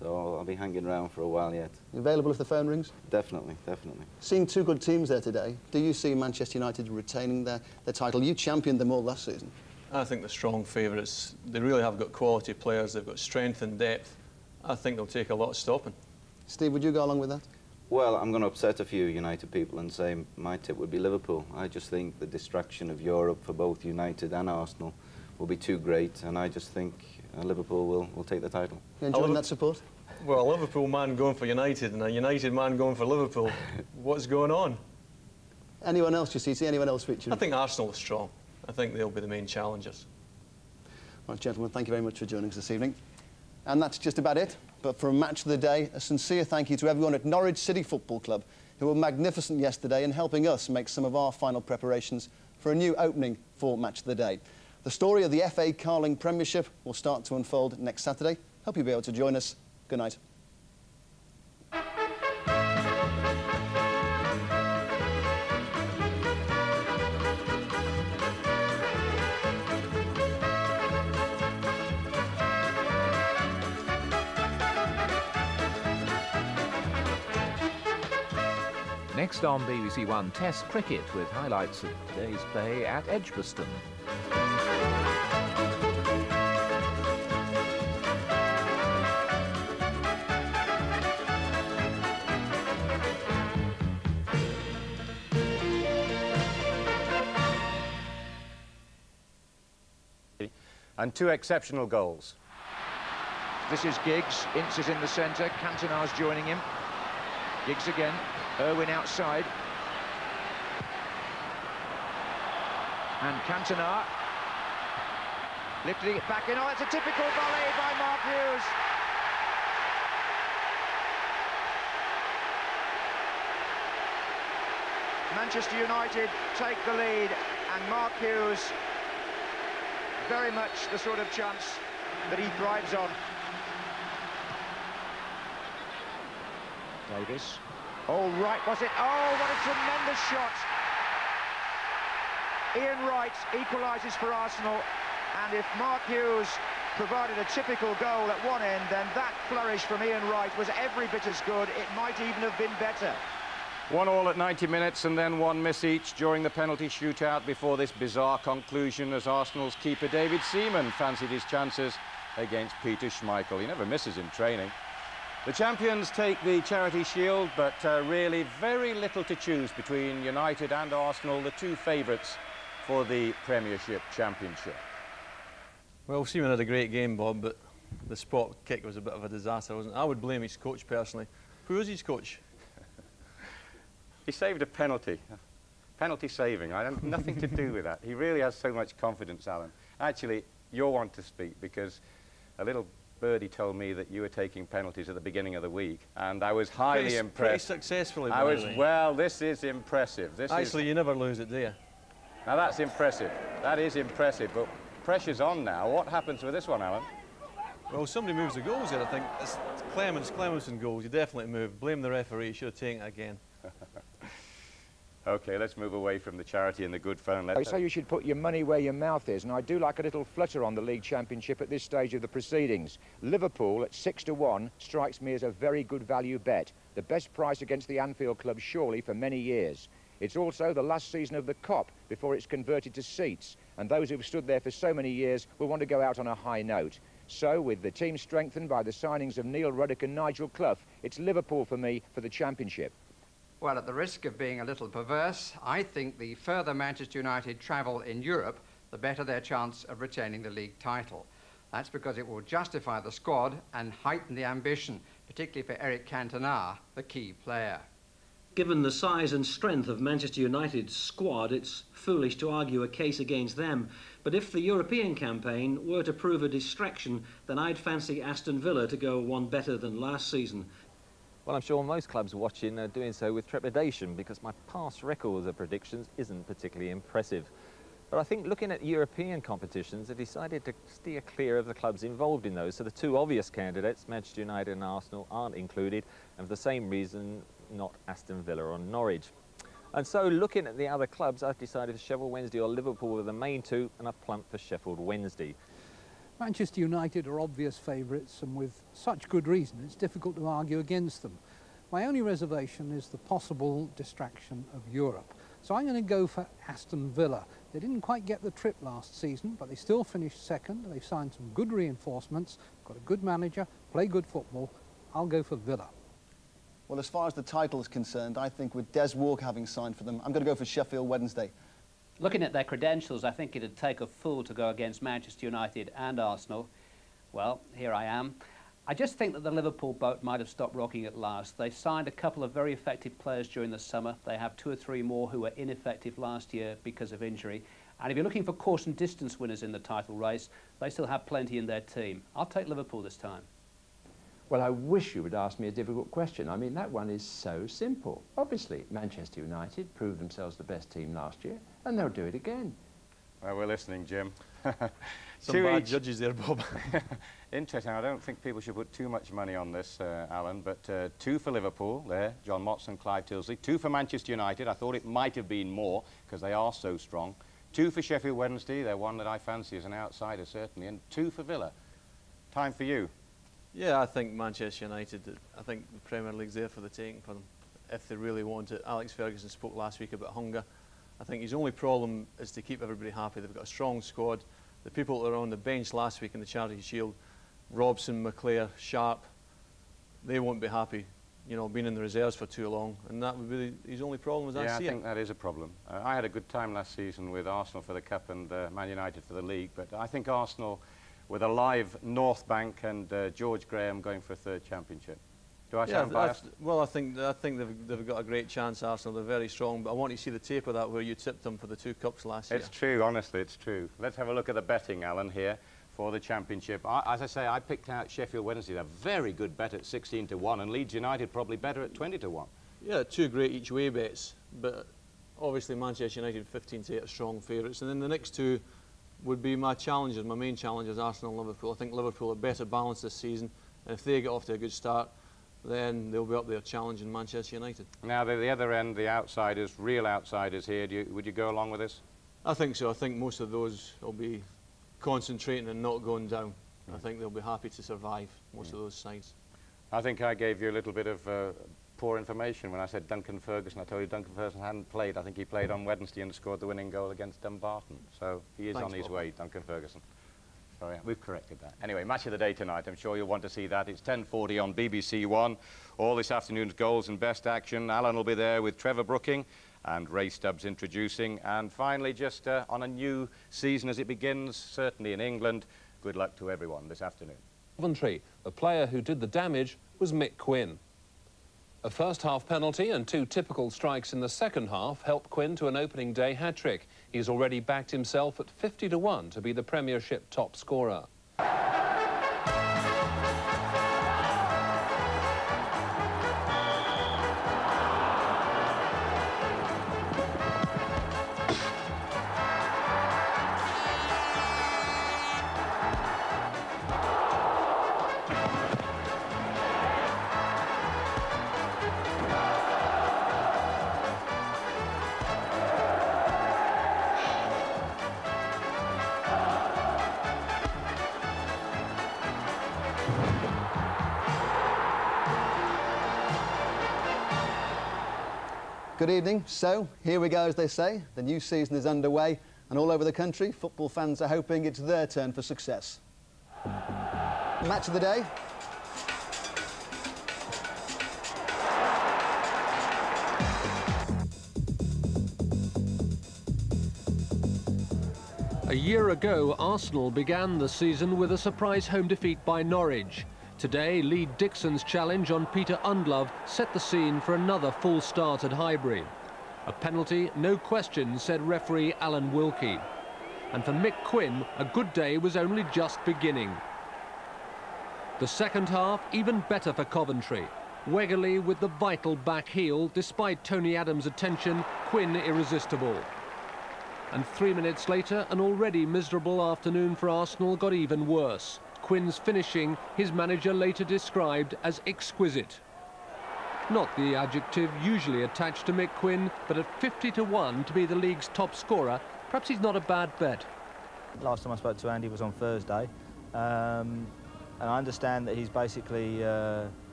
So I'll be hanging around for a while yet. Available if the phone rings? Definitely, definitely. Seeing two good teams there today, do you see Manchester United retaining their, their title? You championed them all last season. I think they're strong favourites. They really have got quality players. They've got strength and depth. I think they'll take a lot of stopping. Steve, would you go along with that? Well, I'm going to upset a few United people and say my tip would be Liverpool. I just think the distraction of Europe for both United and Arsenal will be too great, and I just think uh, Liverpool will, will take the title. You enjoying that support? Well, a Liverpool man going for United and a United man going for Liverpool. What's going on? Anyone else you see? See anyone else featuring? I think Arsenal is strong. I think they'll be the main challengers. Well, gentlemen, thank you very much for joining us this evening. And that's just about it. But for a match of the day, a sincere thank you to everyone at Norwich City Football Club who were magnificent yesterday in helping us make some of our final preparations for a new opening for Match of the Day. The story of the FA Carling Premiership will start to unfold next Saturday. Hope you'll be able to join us. Good night. Next on BBC One Test Cricket with highlights of today's play at Edgbaston. And two exceptional goals. This is Giggs. Ince is in the centre. Cantona's joining him. Giggs again. Irwin outside. And Cantona lifting it back in. Oh, it's a typical volley by Mark Hughes. Manchester United take the lead and Mark Hughes very much the sort of chance that he thrives on. Davis. Oh, right, was it? Oh, what a tremendous shot. Ian Wright equalises for Arsenal. And if Mark Hughes provided a typical goal at one end, then that flourish from Ian Wright was every bit as good. It might even have been better. One all at 90 minutes and then one miss each during the penalty shootout before this bizarre conclusion as Arsenal's keeper David Seaman fancied his chances against Peter Schmeichel. He never misses in training. The champions take the Charity Shield, but uh, really very little to choose between United and Arsenal, the two favourites for the Premiership Championship. Well, Seaman had a great game, Bob, but the spot kick was a bit of a disaster, wasn't it? I would blame his coach personally. Who was his coach? He saved a penalty. Penalty saving. I have nothing to do with that. He really has so much confidence, Alan. Actually, you're one to speak because a little birdie told me that you were taking penalties at the beginning of the week, and I was highly pretty, impressed. Pretty successfully, I was, well, this is impressive. This Actually, is, you never lose it, do you? Now, that's impressive. That is impressive, but pressure's on now. What happens with this one, Alan? Well, somebody moves the goals here, I think. It's Clemens, Clemenson goals. You definitely move. Blame the referee. Should have taken it again. OK, let's move away from the charity and the good fun. I oh, say you should put your money where your mouth is, and I do like a little flutter on the league championship at this stage of the proceedings. Liverpool at 6 to 1 strikes me as a very good value bet. The best price against the Anfield Club, surely, for many years. It's also the last season of the Kop before it's converted to seats, and those who've stood there for so many years will want to go out on a high note. So, with the team strengthened by the signings of Neil Ruddock and Nigel Clough, it's Liverpool for me for the championship. Well, at the risk of being a little perverse, I think the further Manchester United travel in Europe, the better their chance of retaining the league title. That's because it will justify the squad and heighten the ambition, particularly for Eric Cantona, the key player. Given the size and strength of Manchester United's squad, it's foolish to argue a case against them. But if the European campaign were to prove a distraction, then I'd fancy Aston Villa to go one better than last season. Well, I'm sure most clubs watching are doing so with trepidation because my past record of predictions isn't particularly impressive. But I think looking at European competitions, I've decided to steer clear of the clubs involved in those. So the two obvious candidates, Manchester United and Arsenal, aren't included, and for the same reason, not Aston Villa or Norwich. And so looking at the other clubs, I've decided Sheffield Wednesday or Liverpool were the main two, and I've plumped for Sheffield Wednesday. Manchester United are obvious favourites and with such good reason it's difficult to argue against them. My only reservation is the possible distraction of Europe. So I'm going to go for Aston Villa. They didn't quite get the trip last season, but they still finished second. They've signed some good reinforcements, got a good manager, play good football. I'll go for Villa. Well, as far as the title is concerned, I think with Des Walker having signed for them, I'm going to go for Sheffield Wednesday. Looking at their credentials, I think it'd take a fool to go against Manchester United and Arsenal. Well, here I am. I just think that the Liverpool boat might have stopped rocking at last. They signed a couple of very effective players during the summer. They have two or three more who were ineffective last year because of injury. And if you're looking for course and distance winners in the title race, they still have plenty in their team. I'll take Liverpool this time. Well, I wish you would ask me a difficult question. I mean, that one is so simple. Obviously, Manchester United proved themselves the best team last year, and they'll do it again. Well, we're listening, Jim. Some bad each. judges there, Bob. Interesting. I don't think people should put too much money on this, uh, Alan, but uh, two for Liverpool there, John Motson, Clive Tyldesley. Two for Manchester United. I thought it might have been more because they are so strong. Two for Sheffield Wednesday. They're one that I fancy as an outsider, certainly. And two for Villa. Time for you. Yeah, I think Manchester United, I think the Premier League's there for the taking for them, if they really want it. Alex Ferguson spoke last week about hunger. I think his only problem is to keep everybody happy. They've got a strong squad. The people that are on the bench last week in the Charity Shield, Robson, McClair, Sharpe, they won't be happy, you know, being in the reserves for too long. And that would be his only problem as yeah, I see I think it. that is a problem. Uh, I had a good time last season with Arsenal for the Cup and uh, Man United for the League, but I think Arsenal with a live North Bank and uh, George Graham going for a third championship. Do I sound yeah, I biased? well, I think I think they've, they've got a great chance, Arsenal. They're very strong, but I want you to see the tape of that where you tipped them for the two cups last It's year. It's true, honestly, it's true. Let's have a look at the betting, Alan, here for the championship. I, as I say, I picked out Sheffield Wednesday. They're very good bet at 16 to 1, and Leeds United probably better at 20 to 1. Yeah, two great each way bets, but obviously Manchester United 15 to 8 are strong favourites, and then the next two would be my challenges, my main challenges, Arsenal and Liverpool. I think Liverpool are better balanced this season, and if they get off to a good start, then they'll be up there challenging Manchester United. Now, the, the other end, the outsiders, real outsiders here, you, would you go along with this? I think so. I think most of those will be concentrating and not going down. I think they'll be happy to survive, most of those sides. I think I gave you a little bit of uh, poor information when I said Duncan Ferguson. I told you Duncan Ferguson hadn't played. I think he played on Wednesday and scored the winning goal against Dumbarton. So he is Thanks, on his Bob. way, Duncan Ferguson. Sorry, we've corrected that. Anyway, match of the day tonight. I'm sure you'll want to see that. It's 10.40 on BBC One. All this afternoon's goals and best action. Alan will be there with Trevor Brooking and Ray Stubbs introducing. And finally, just uh, on a new season as it begins, certainly in England, good luck to everyone this afternoon. Coventry, the player who did the damage was Mick Quinn. A first-half penalty and two typical strikes in the second half helped Quinn to an opening day hat-trick. He's already backed himself at 50 to 1 to be the Premiership top scorer. Good evening. So, here we go, as they say. The new season is underway, and all over the country, football fans are hoping it's their turn for success. Match of the day. A year ago, Arsenal began the season with a surprise home defeat by Norwich. Today, Lee Dixon's challenge on Peter Ndlovu set the scene for another full start at Highbury. A penalty, no question, said referee Alan Wilkie. And for Mick Quinn, a good day was only just beginning. The second half, even better for Coventry. Wegerle with the vital back heel, despite Tony Adams' attention, Quinn irresistible. And three minutes later, an already miserable afternoon for Arsenal got even worse. Quinn's finishing, his manager later described as exquisite. Not the adjective usually attached to Mick Quinn, but at 50 to 1 to be the league's top scorer, perhaps he's not a bad bet. Last time I spoke to Andy was on Thursday, um, and I understand that he's basically uh,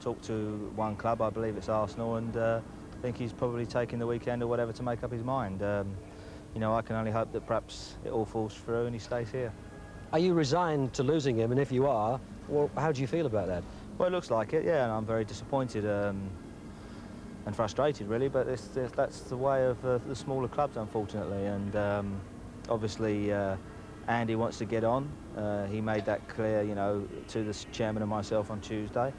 talked to one club, I believe it's Arsenal, and uh, I think he's probably taking the weekend or whatever to make up his mind. Um, you know, I can only hope that perhaps it all falls through and he stays here. Are you resigned to losing him? And if you are, well, how do you feel about that? Well, it looks like it, yeah, and I'm very disappointed um, and frustrated, really, but it's, it's, that's the way of uh, the smaller clubs, unfortunately, and um, obviously uh, Andy wants to get on. Uh, he made that clear, you know, to the chairman and myself on Tuesday.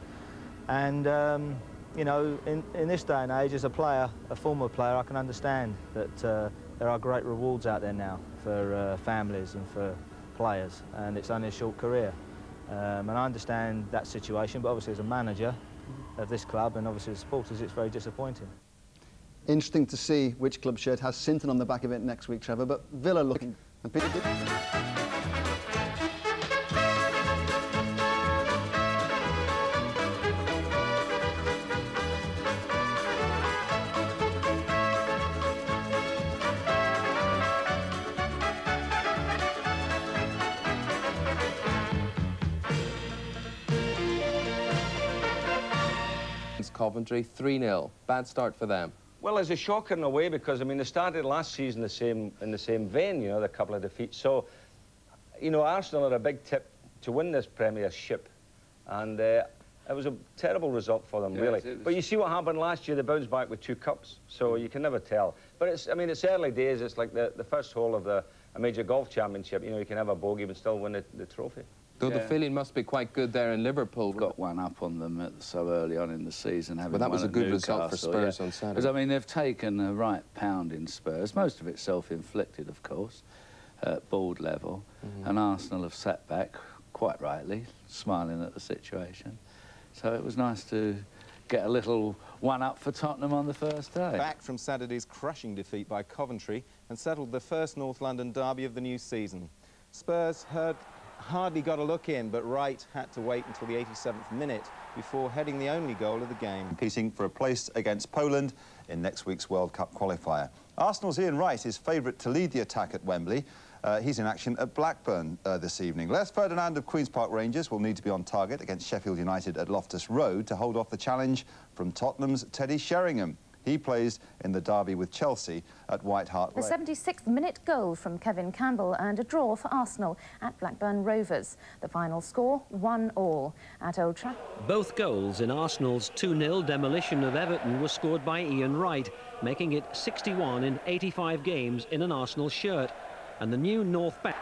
And, um, you know, in, in this day and age, as a player, a former player, I can understand that uh, there are great rewards out there now for uh, families and for players, and it's only a short career. Um, and I understand that situation, but obviously as a manager of this club and obviously as supporters, it's very disappointing. Interesting to see which club shirt has Sinton on the back of it next week, Trevor, but Villa looking... Coventry 3-0. Bad start for them. Well, it's a shocker in a way because, I mean, they started last season the same, in the same vein, you know, the couple of defeats. So, you know, Arsenal are a big tip to win this Premiership. And uh, it was a terrible result for them, Yeah, really. But you see what happened last year, they bounced back with two cups. So you can never tell. But it's, I mean, it's early days. It's like the, the first hole of the a major golf championship. You know, you can have a bogey but still win the, the trophy. Though the feeling must be quite good there in Liverpool. Got one up on them at, so early on in the season. having But that was a at good result for Spurs yeah. on Saturday. Because, I mean, they've taken a right pound in Spurs, most of it self-inflicted, of course, at board level. Mm-hmm. And Arsenal have sat back, quite rightly, smiling at the situation. So it was nice to get a little one-up for Tottenham on the first day. Back from Saturday's crushing defeat by Coventry and settled the first North London derby of the new season. Spurs heard, hardly got a look in, but Wright had to wait until the 87th minute before heading the only goal of the game. competing for a place against Poland in next week's World Cup qualifier. Arsenal's Ian Wright is favourite to lead the attack at Wembley. Uh, he's in action at Blackburn uh, this evening. Les Ferdinand of Queen's Park Rangers will need to be on target against Sheffield United at Loftus Road to hold off the challenge from Tottenham's Teddy Sheringham. He plays in the derby with Chelsea at White Hart Lane. The 76th minute goal from Kevin Campbell and a draw for Arsenal at Blackburn Rovers. The final score, 1 all. At Old Trafford. Both goals in Arsenal's 2-0 demolition of Everton were scored by Ian Wright, making it 61 in 85 games in an Arsenal shirt. And the new North back...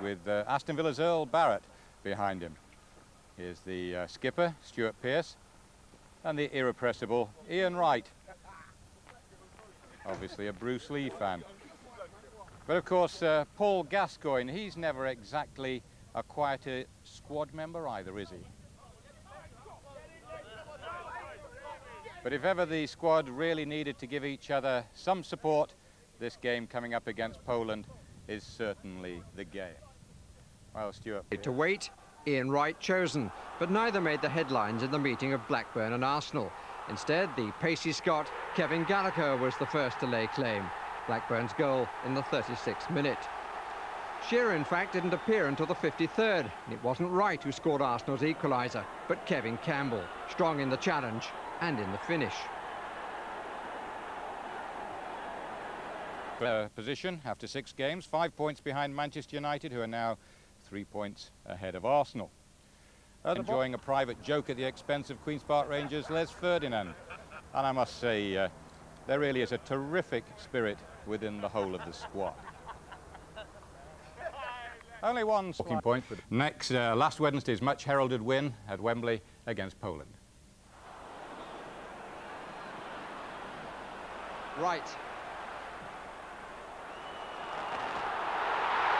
With uh, Aston Villa's Earl Barrett behind him. Here's the uh, skipper, Stuart Pearce, and the irrepressible Ian Wright. Obviously a Bruce Lee fan. But of course, uh, Paul Gascoigne, he's never exactly a quieter squad member either, is he? But if ever the squad really needed to give each other some support, this game coming up against Poland is certainly the game. Well, Stuart. To wait, Ian Wright chosen, but neither made the headlines in the meeting of Blackburn and Arsenal. Instead, the pacey Scot, Kevin Gallacher, was the first to lay claim. Blackburn's goal in the 36th minute. Shearer, in fact, didn't appear until the 53rd. It wasn't Wright who scored Arsenal's equaliser, but Kevin Campbell, strong in the challenge and in the finish. Uh, position after six games, five points behind Manchester United, who are now three points ahead of Arsenal. Enjoying a private joke at the expense of Queen's Park Rangers, Les Ferdinand. And I must say, uh, there really is a terrific spirit within the whole of the squad. Only one talking point. For Next, uh, last Wednesday's much heralded win at Wembley against Poland. Right.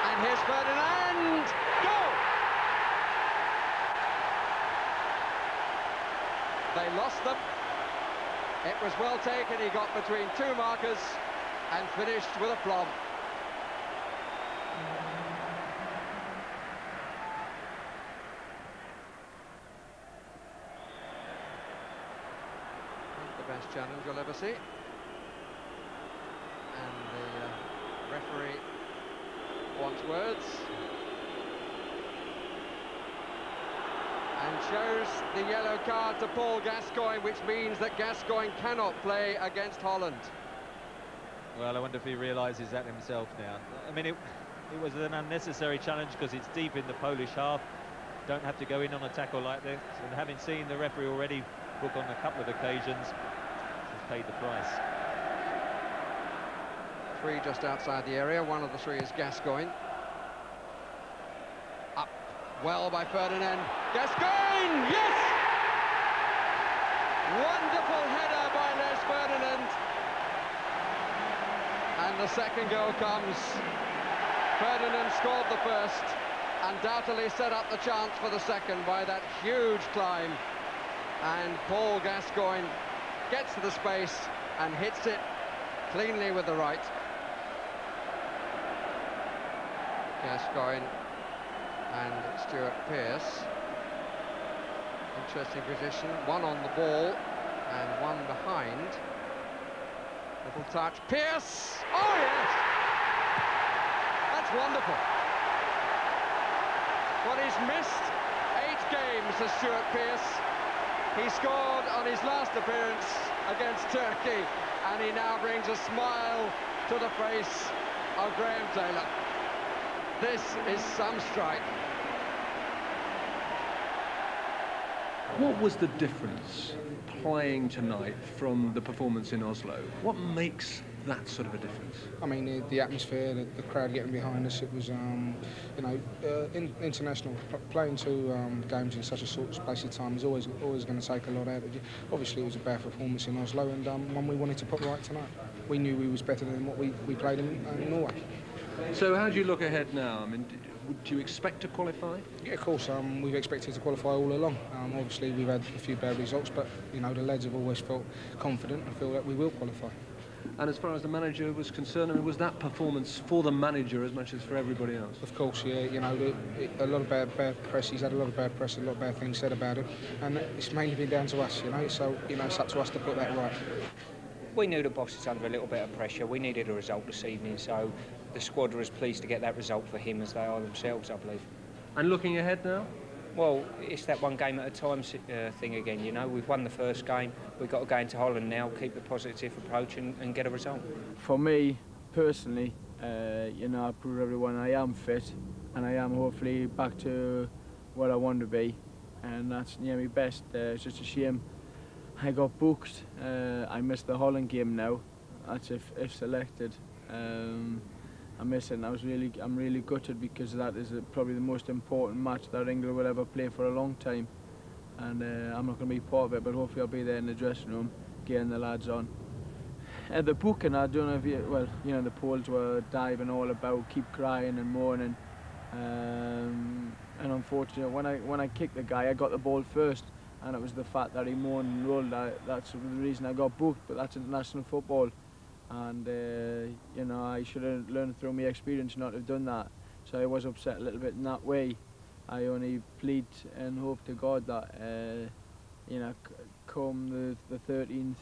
And here's Ferdinand. Goal! They lost them. It was well taken. He got between two markers and finished with a plum. The best challenge you'll ever see. And the uh, referee wants words. Shows the yellow card to Paul Gascoigne, which means that Gascoigne cannot play against Holland. Well, I wonder if he realises that himself now. I mean, it, it was an unnecessary challenge because it's deep in the Polish half. Don't have to go in on a tackle like this. And having seen the referee already book on a couple of occasions, he's paid the price. Three just outside the area. One of the three is Gascoigne. Up well by Ferdinand. Gascoigne! Yes! Wonderful header by Les Ferdinand. And the second goal comes. Ferdinand scored the first. Undoubtedly set up the chance for the second by that huge climb. And Paul Gascoigne gets to the space and hits it cleanly with the right. Gascoigne and Stuart Pearce. Interesting position, one on the ball and one behind. Little touch, Pearce! Oh yes! That's wonderful. What he's missed eight games as Stuart Pearce. He scored on his last appearance against Turkey and he now brings a smile to the face of Graham Taylor. This is some strike. What was the difference playing tonight from the performance in Oslo? What makes that sort of a difference? I mean, the, the atmosphere, the, the, crowd getting behind us, it was, um, you know, uh, in, international. Playing two um, games in such a short space of time is always always going to take a lot out of you. Obviously, it was a bad performance in Oslo and um, one we wanted to put right tonight. We knew we was better than what we, we played in, in Norway. So how do you look ahead now? I mean, do you expect to qualify? Yeah, of course. Um, we've expected to qualify all along. Um, obviously, we've had a few bad results, but you know the lads have always felt confident and feel that we will qualify. And as far as the manager was concerned, I mean, was that performance for the manager as much as for everybody else? Of course, yeah. You know, the, it, a lot of bad, bad press. He's had a lot of bad press, a lot of bad things said about him, and it's mainly been down to us. You know, so you know it's up to us to put that right. We knew the boss was under a little bit of pressure. We needed a result this evening, so the squad are as pleased to get that result for him as they are themselves, I believe. And looking ahead now? Well, it's that one game at a time uh, thing again, you know. We've won the first game, we've got to go into Holland now, keep the positive approach and, and get a result. For me, personally, uh, you know, I proved everyone I am fit and I am hopefully back to what I want to be and that's near me best. Uh, it's just a shame I got booked. Uh, I missed the Holland game now. That's if, if selected. Um, I miss it and I was really, I'm really gutted because that is probably the most important match that England will ever play for a long time. And uh, I'm not going to be part of it, but hopefully I'll be there in the dressing room, getting the lads on. At the booking, I don't know if you, well, you know, the Poles were diving all about, keep crying and moaning. Um, and unfortunately, when I when I kicked the guy, I got the ball first, and it was the fact that he moaned and rolled. I, that's the reason I got booked. But that's international football, and uh, you know I should have learned through my experience not to have done that. So I was upset a little bit in that way. I only plead and hope to God that uh, you know come the the 13th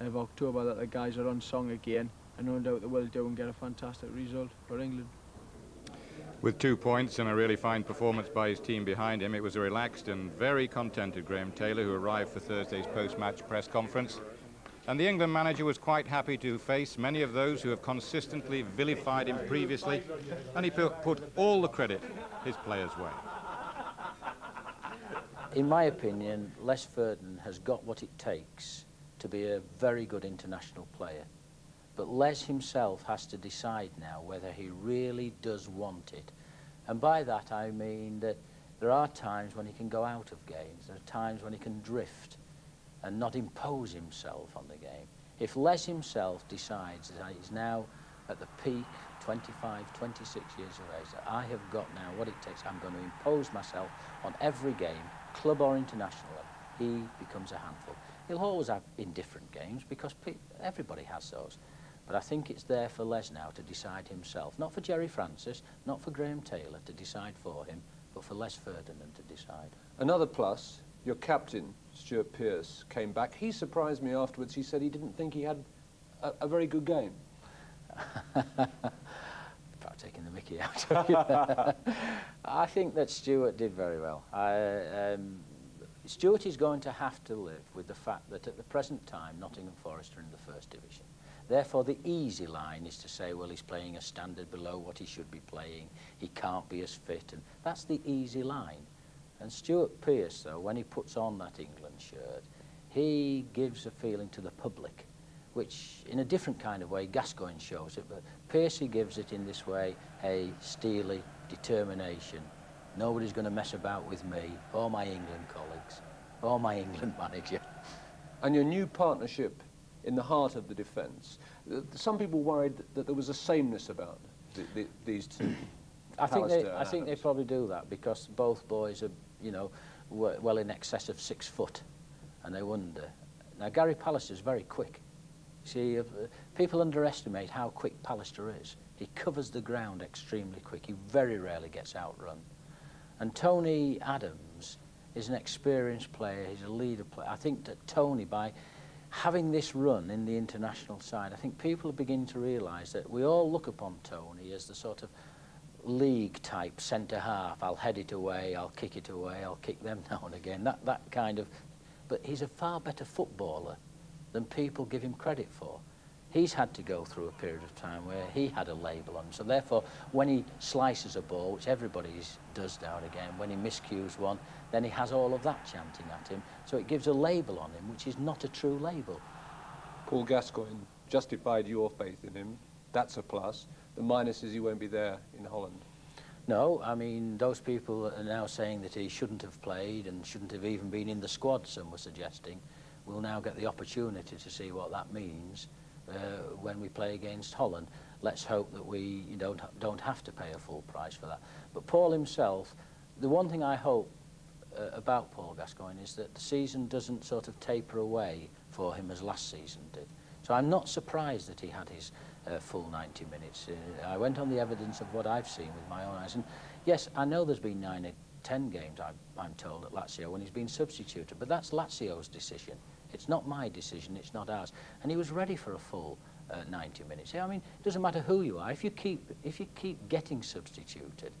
of October that the guys are on song again, and no doubt they will do and get a fantastic result for England. With two points and a really fine performance by his team behind him, it was a relaxed and very contented Graham Taylor who arrived for Thursday's post-match press conference. And the England manager was quite happy to face many of those who have consistently vilified him previously, and he put all the credit his players' way. In my opinion, Les Ferdinand has got what it takes to be a very good international player. But Les himself has to decide now whether he really does want it. And by that I mean that there are times when he can go out of games. There are times when he can drift and not impose himself on the game. If Les himself decides that he's now at the peak, 25, 26 years of age, that I have got now what it takes, I'm going to impose myself on every game, club or international, level, he becomes a handful. He'll always have indifferent games because everybody has those. But I think it's there for Les now to decide himself. Not for Gerry Francis, not for Graham Taylor to decide for him, but for Les Ferdinand to decide. Another plus, your captain, Stuart Pearce, came back. He surprised me afterwards. He said he didn't think he had a, a very good game. About taking the mickey out I think that Stuart did very well. I, um, Stuart is going to have to live with the fact that at the present time Nottingham Forest are in the first division. Therefore, the easy line is to say, well, he's playing a standard below what he should be playing. He can't be as fit. And that's the easy line. And Stuart Pearce, though, when he puts on that England shirt, he gives a feeling to the public, which in a different kind of way, Gascoigne shows it, but Piercy gives it in this way, a steely determination. Nobody's going to mess about with me or my England colleagues or my England manager. And your new partnership in the heart of the defence. Uh, some people worried that there was a sameness about the, the, these two. I think they, I think they probably do that because both boys are, you know, well in excess of six foot, and they wonder. Now Gary Pallister is very quick. See, uh, people underestimate how quick Pallister is. He covers the ground extremely quick. He very rarely gets outrun. And Tony Adams is an experienced player. He's a leader player. I think that Tony, by having this run in the international side, I think people are beginning to realise that we all look upon Tony as the sort of league type centre half. I'll head it away, I'll kick it away, I'll kick them now and again. That, that kind of. But he's a far better footballer than people give him credit for he's had to go through a period of time where he had a label on. So therefore, when he slices a ball, which everybody does now and again, when he miscues one, then he has all of that chanting at him. So it gives a label on him, which is not a true label. Paul Gascoigne justified your faith in him. That's a plus. The minus is he won't be there in Holland. No, I mean, those people are now saying that he shouldn't have played and shouldn't have even been in the squad, some were suggesting. We'll now get the opportunity to see what that means uh, when we play against Holland. Let's hope that we don't, don't have to pay a full price for that. But Paul himself, the one thing I hope uh, about Paul Gascoigne is that the season doesn't sort of taper away for him as last season did. So I'm not surprised that he had his uh, full 90 minutes. Uh, I went on the evidence of what I've seen with my own eyes. And yes, I know there's been nine or ten games, I'm, I'm told, at Lazio when he's been substituted, but that's Lazio's decision. It's not my decision, it's not ours. And he was ready for a full uh, 90 minutes. I mean, it doesn't matter who you are. If you keep, if you keep getting substituted,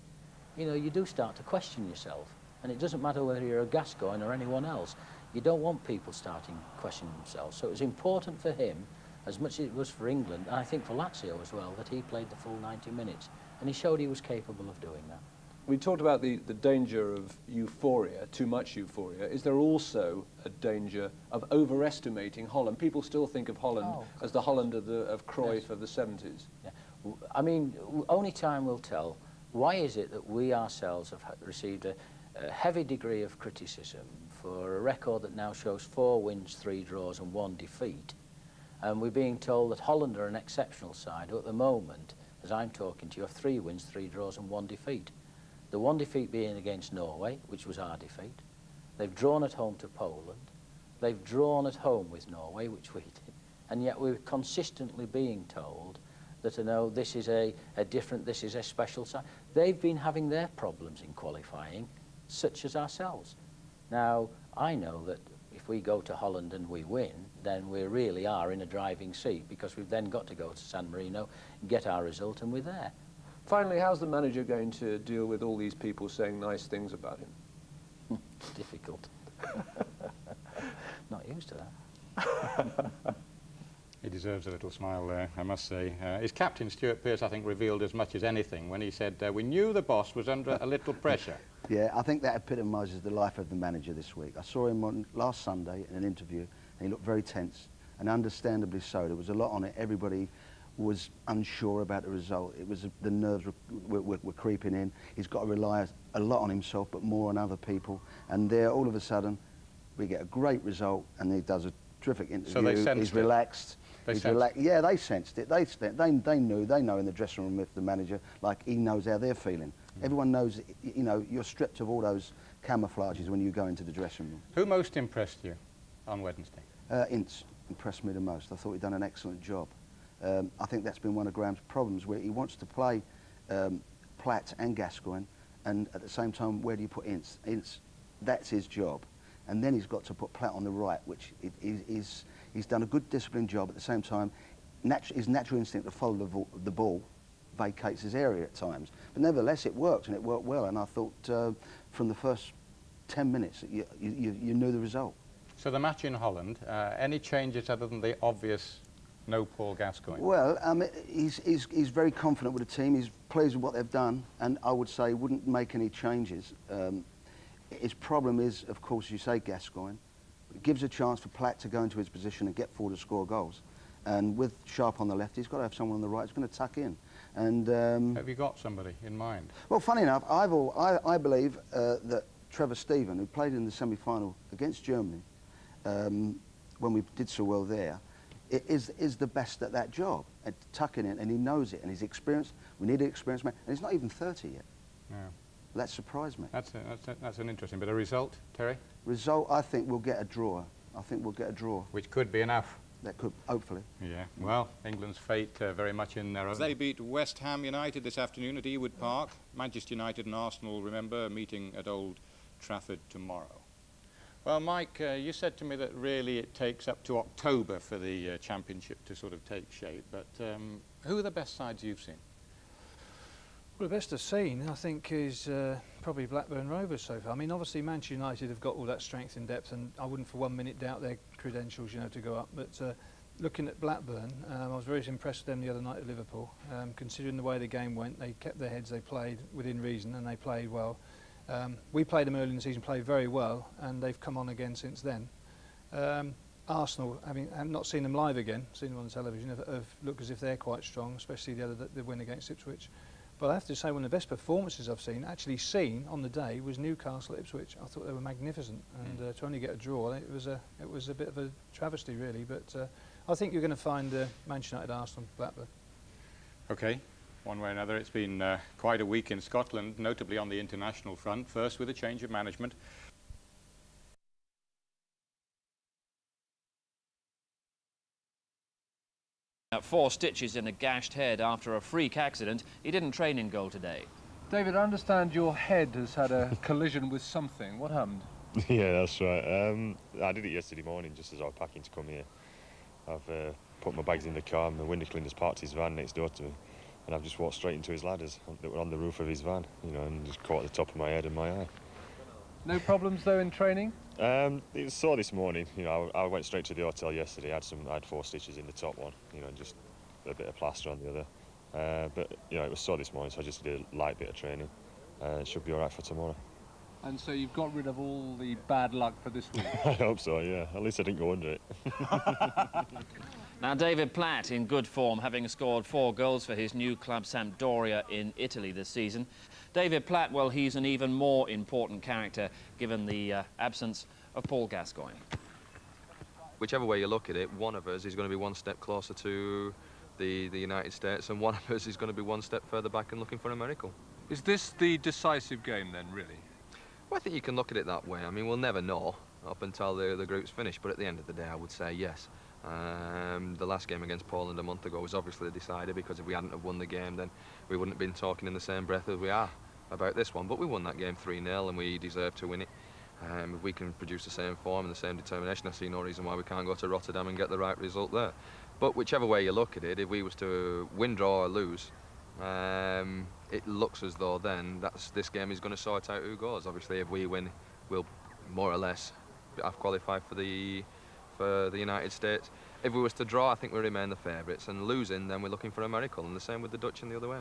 you know, you do start to question yourself. And it doesn't matter whether you're a Gascoigne or anyone else. You don't want people starting questioning themselves. So it was important for him, as much as it was for England, and I think for Lazio as well, that he played the full 90 minutes. And he showed he was capable of doing that. We talked about the, the danger of euphoria, too much euphoria. Is there also a danger of overestimating Holland? People still think of Holland Oh, as the Holland of, the, of Cruyff Yes. of the 70s. Yeah. I mean, only time will tell. Why is it that we ourselves have received a, a heavy degree of criticism for a record that now shows four wins, three draws and one defeat? And we're being told that Holland are an exceptional side, who at the moment, as I'm talking to you, have three wins, three draws and one defeat. The one defeat being against Norway, which was our defeat. They've drawn at home to Poland. They've drawn at home with Norway, which we did. And yet we're consistently being told that, you know, this is a, a different, this is a special side. They've been having their problems in qualifying, such as ourselves. Now, I know that if we go to Holland and we win, then we really are in a driving seat because we've then got to go to San Marino, get our result, and we're there. Finally, how's the manager going to deal with all these people saying nice things about him? Difficult. Not used to that. He deserves a little smile there, I must say. Uh, his captain, Stuart Pearce, I think, revealed as much as anything when he said, uh, we knew the boss was under a little pressure. Yeah, I think that epitomises the life of the manager this week. I saw him on last Sunday in an interview, and he looked very tense, and understandably so. There was a lot on it. Everybody was unsure about the result. It was the nerves were, were, were, creeping in. He's got to rely a lot on himself, but more on other people. And there, all of a sudden, we get a great result, and he does a terrific interview. So they He's it? They He's sensed relaxed. Yeah, they sensed it. They, they, they knew. They know in the dressing room with the manager, like he knows how they're feeling. Mm. Everyone knows, you know, you're stripped of all those camouflages when you go into the dressing room. Who most impressed you on Wednesday? Uh, Ince impressed me the most. I thought he'd done an excellent job. Um, I think that's been one of Graham's problems, where he wants to play um, Platt and Gascoigne, and at the same time, where do you put Ince? Ince, that's his job. And then he's got to put Platt on the right, which is, is he's done a good disciplined job. At the same time, natu- his natural instinct to follow the, the ball vacates his area at times. But nevertheless, it worked, and it worked well. And I thought uh, from the first 10 minutes, you, you, you knew the result. So the match in Holland, uh, any changes other than the obvious no Paul Gascoigne? Well, um, he's, he's, he's very confident with the team. He's pleased with what they've done, and I would say wouldn't make any changes. Um, his problem is, of course, you say Gascoigne. It gives a chance for Platt to go into his position and get forward to score goals. And with Sharpe on the left, he's got to have someone on the right who's going to tuck in. And um, Have you got somebody in mind? well, funny enough, I've all, I, I believe uh, that Trevor Steven, who played in the semi-final against Germany, um, when we did so well there, is, is the best at that job, at tucking in, and he knows it, and he's experienced. We need an experienced man, and he's not even 30 yet. Yeah. That surprised me. That's, a, that's, a, that's an interesting bit. A result, Terry? Result, I think we'll get a draw. I think we'll get a draw. Which could be enough. That could, hopefully. Yeah, well, England's fate uh, very much in their own. They beat West Ham United this afternoon at Ewood Park. Manchester United and Arsenal, remember, meeting at Old Trafford tomorrow. Well, Mike, uh, you said to me that really it takes up to October for the uh, championship to sort of take shape. But um, who are the best sides you've seen? Well, the best I've seen, I think, is uh, probably Blackburn Rovers so far. I mean, obviously, Manchester United have got all that strength and depth, and I wouldn't for one minute doubt their credentials, you know, to go up. But uh, looking at Blackburn, um, I was very impressed with them the other night at Liverpool. Um, considering the way the game went, they kept their heads, they played within reason, and they played well. Um, we played them early in the season, played very well, and they've come on again since then. Um, Arsenal, having I've not seen them live again, seen them on television, have, have looked as if they're quite strong, especially the other the win against Ipswich. But I have to say, one of the best performances I've seen, actually seen on the day, was Newcastle Ipswich. I thought they were magnificent, and uh, to only get a draw, it was a it was a bit of a travesty, really. But uh, I think you're going to find uh, Manchester United, Arsenal, Blackburn. Okay, one way or another, it's been uh, quite a week in Scotland, notably on the international front. First with a change of management. At four stitches in a gashed head after a freak accident, he didn't train in goal today. David, I understand your head has had a collision with something. What happened? yeah, that's right. Um, I did it yesterday morning just as I was packing to come here. I've uh, put my bags in the car and the window cleaner's parked his van next door to me. And I've just walked straight into his ladders that were on the roof of his van, you know, and just caught the top of my head and my eye. No problems though in training? Um, it was sore this morning. You know, I, I, went straight to the hotel yesterday. I had some, I had four stitches in the top one. You know, just a bit of plaster on the other. Uh, but you know, it was sore this morning, so I just did a light bit of training. Uh, it should be all right for tomorrow. And so you've got rid of all the bad luck for this week? I hope so, yeah. At least I didn't go under it. now, David Platt in good form, having scored four goals for his new club Sampdoria in Italy this season. David Platt, well, he's an even more important character given the uh, absence of Paul Gascoigne. Whichever way you look at it, one of us is going to be one step closer to the, the United States and one of us is going to be one step further back and looking for a miracle. Is this the decisive game then, really? Well, I think you can look at it that way. I mean, we'll never know up until the, the group's finished, but at the end of the day, I would say yes. Um, the last game against Poland a month ago was obviously decided because if we hadn't have won the game, then we wouldn't have been talking in the same breath as we are about this one. But we won that game 3-0 and we deserve to win it. Um, if we can produce the same form and the same determination, I see no reason why we can't go to Rotterdam and get the right result there. But whichever way you look at it, if we was to win, draw or lose, um, it looks as though then that's this game is going to sort out who goes. Obviously, if we win, we'll more or less have qualified for the for the United States. If we was to draw, I think we remain the favourites, and losing, then we're looking for a miracle, and the same with the Dutch in the other way.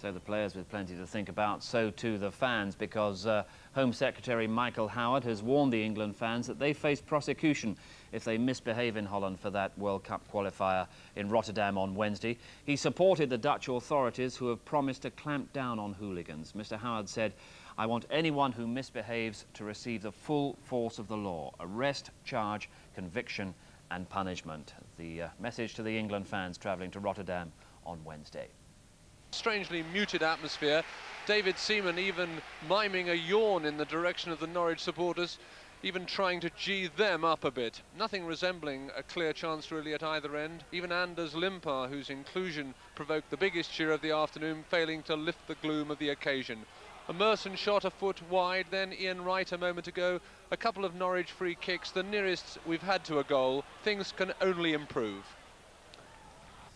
So the players with plenty to think about, so too the fans, because uh, Home Secretary Michael Howard has warned the England fans that they face prosecution if they misbehave in Holland for that World Cup qualifier in Rotterdam on Wednesday. He supported the Dutch authorities who have promised to clamp down on hooligans. Mr Howard said, I want anyone who misbehaves to receive the full force of the law, arrest, charge, conviction and punishment. The uh, message to the England fans travelling to Rotterdam on Wednesday strangely muted atmosphere. David Seaman even miming a yawn in the direction of the Norwich supporters, even trying to gee them up a bit. Nothing resembling a clear chance really at either end. Even Anders Limpar, whose inclusion provoked the biggest cheer of the afternoon, failing to lift the gloom of the occasion. A Merson shot a foot wide, then Ian Wright a moment ago. A couple of Norwich free kicks, the nearest we've had to a goal. Things can only improve.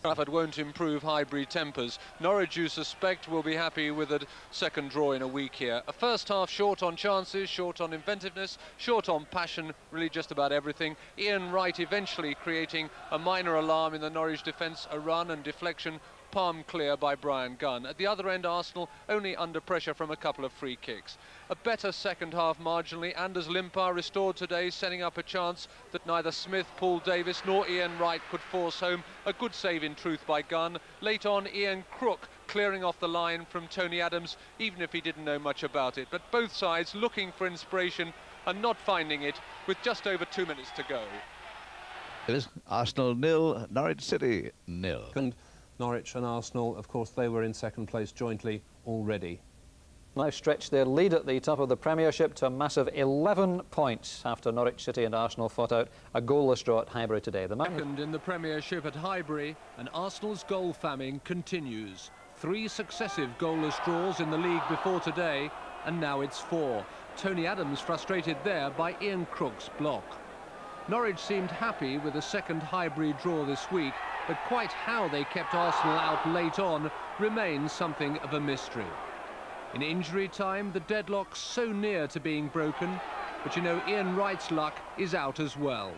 Trafford won't improve Highbury tempers. Norwich, you suspect, will be happy with a second draw in a week here. A first half short on chances, short on inventiveness, short on passion, really just about everything. Ian Wright eventually creating a minor alarm in the Norwich defence, a run and deflection palm clear by Bryan Gunn. At the other end, Arsenal only under pressure from a couple of free kicks. A better second half marginally. Anders Limpar restored today, setting up a chance that neither Smith, Paul Davis nor Ian Wright could force home. A good save in truth by Gunn. Late on, Ian Crook clearing off the line from Tony Adams, even if he didn't know much about it. But both sides looking for inspiration and not finding it with just over two minutes to go. It is Arsenal nil, Norwich City nil. And Norwich and Arsenal, of course, they were in second place jointly already. Now stretched their lead at the top of the Premiership to a massive 11 points after Norwich City and Arsenal fought out a goalless draw at Highbury today. The Second in the Premiership at Highbury, and Arsenal's goal famine continues. Three successive goalless draws in the league before today, and now it's four. Tony Adams frustrated there by Ian Crook's block. Norwich seemed happy with a second Highbury draw this week, but quite how they kept Arsenal out late on remains something of a mystery. In injury time, the deadlock's so near to being broken, but you know Ian Wright's luck is out as well.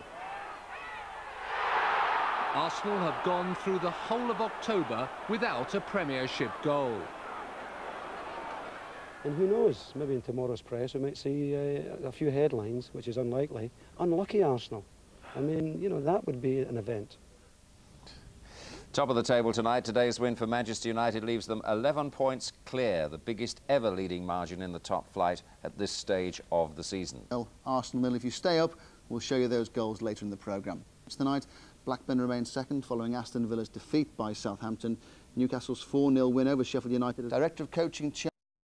Arsenal have gone through the whole of October without a Premiership goal. And who knows, maybe in tomorrow's press we might see uh, a few headlines, which is unlikely. Unlucky Arsenal. I mean, you know, that would be an event. Top of the table tonight, today's win for Manchester United leaves them 11 points clear, the biggest ever leading margin in the top flight at this stage of the season. Well, Arsenal, if you stay up, we'll show you those goals later in the programme. Tonight, Blackburn remains second following Aston Villa's defeat by Southampton. Newcastle's 4-0 win over Sheffield United. Director of Coaching...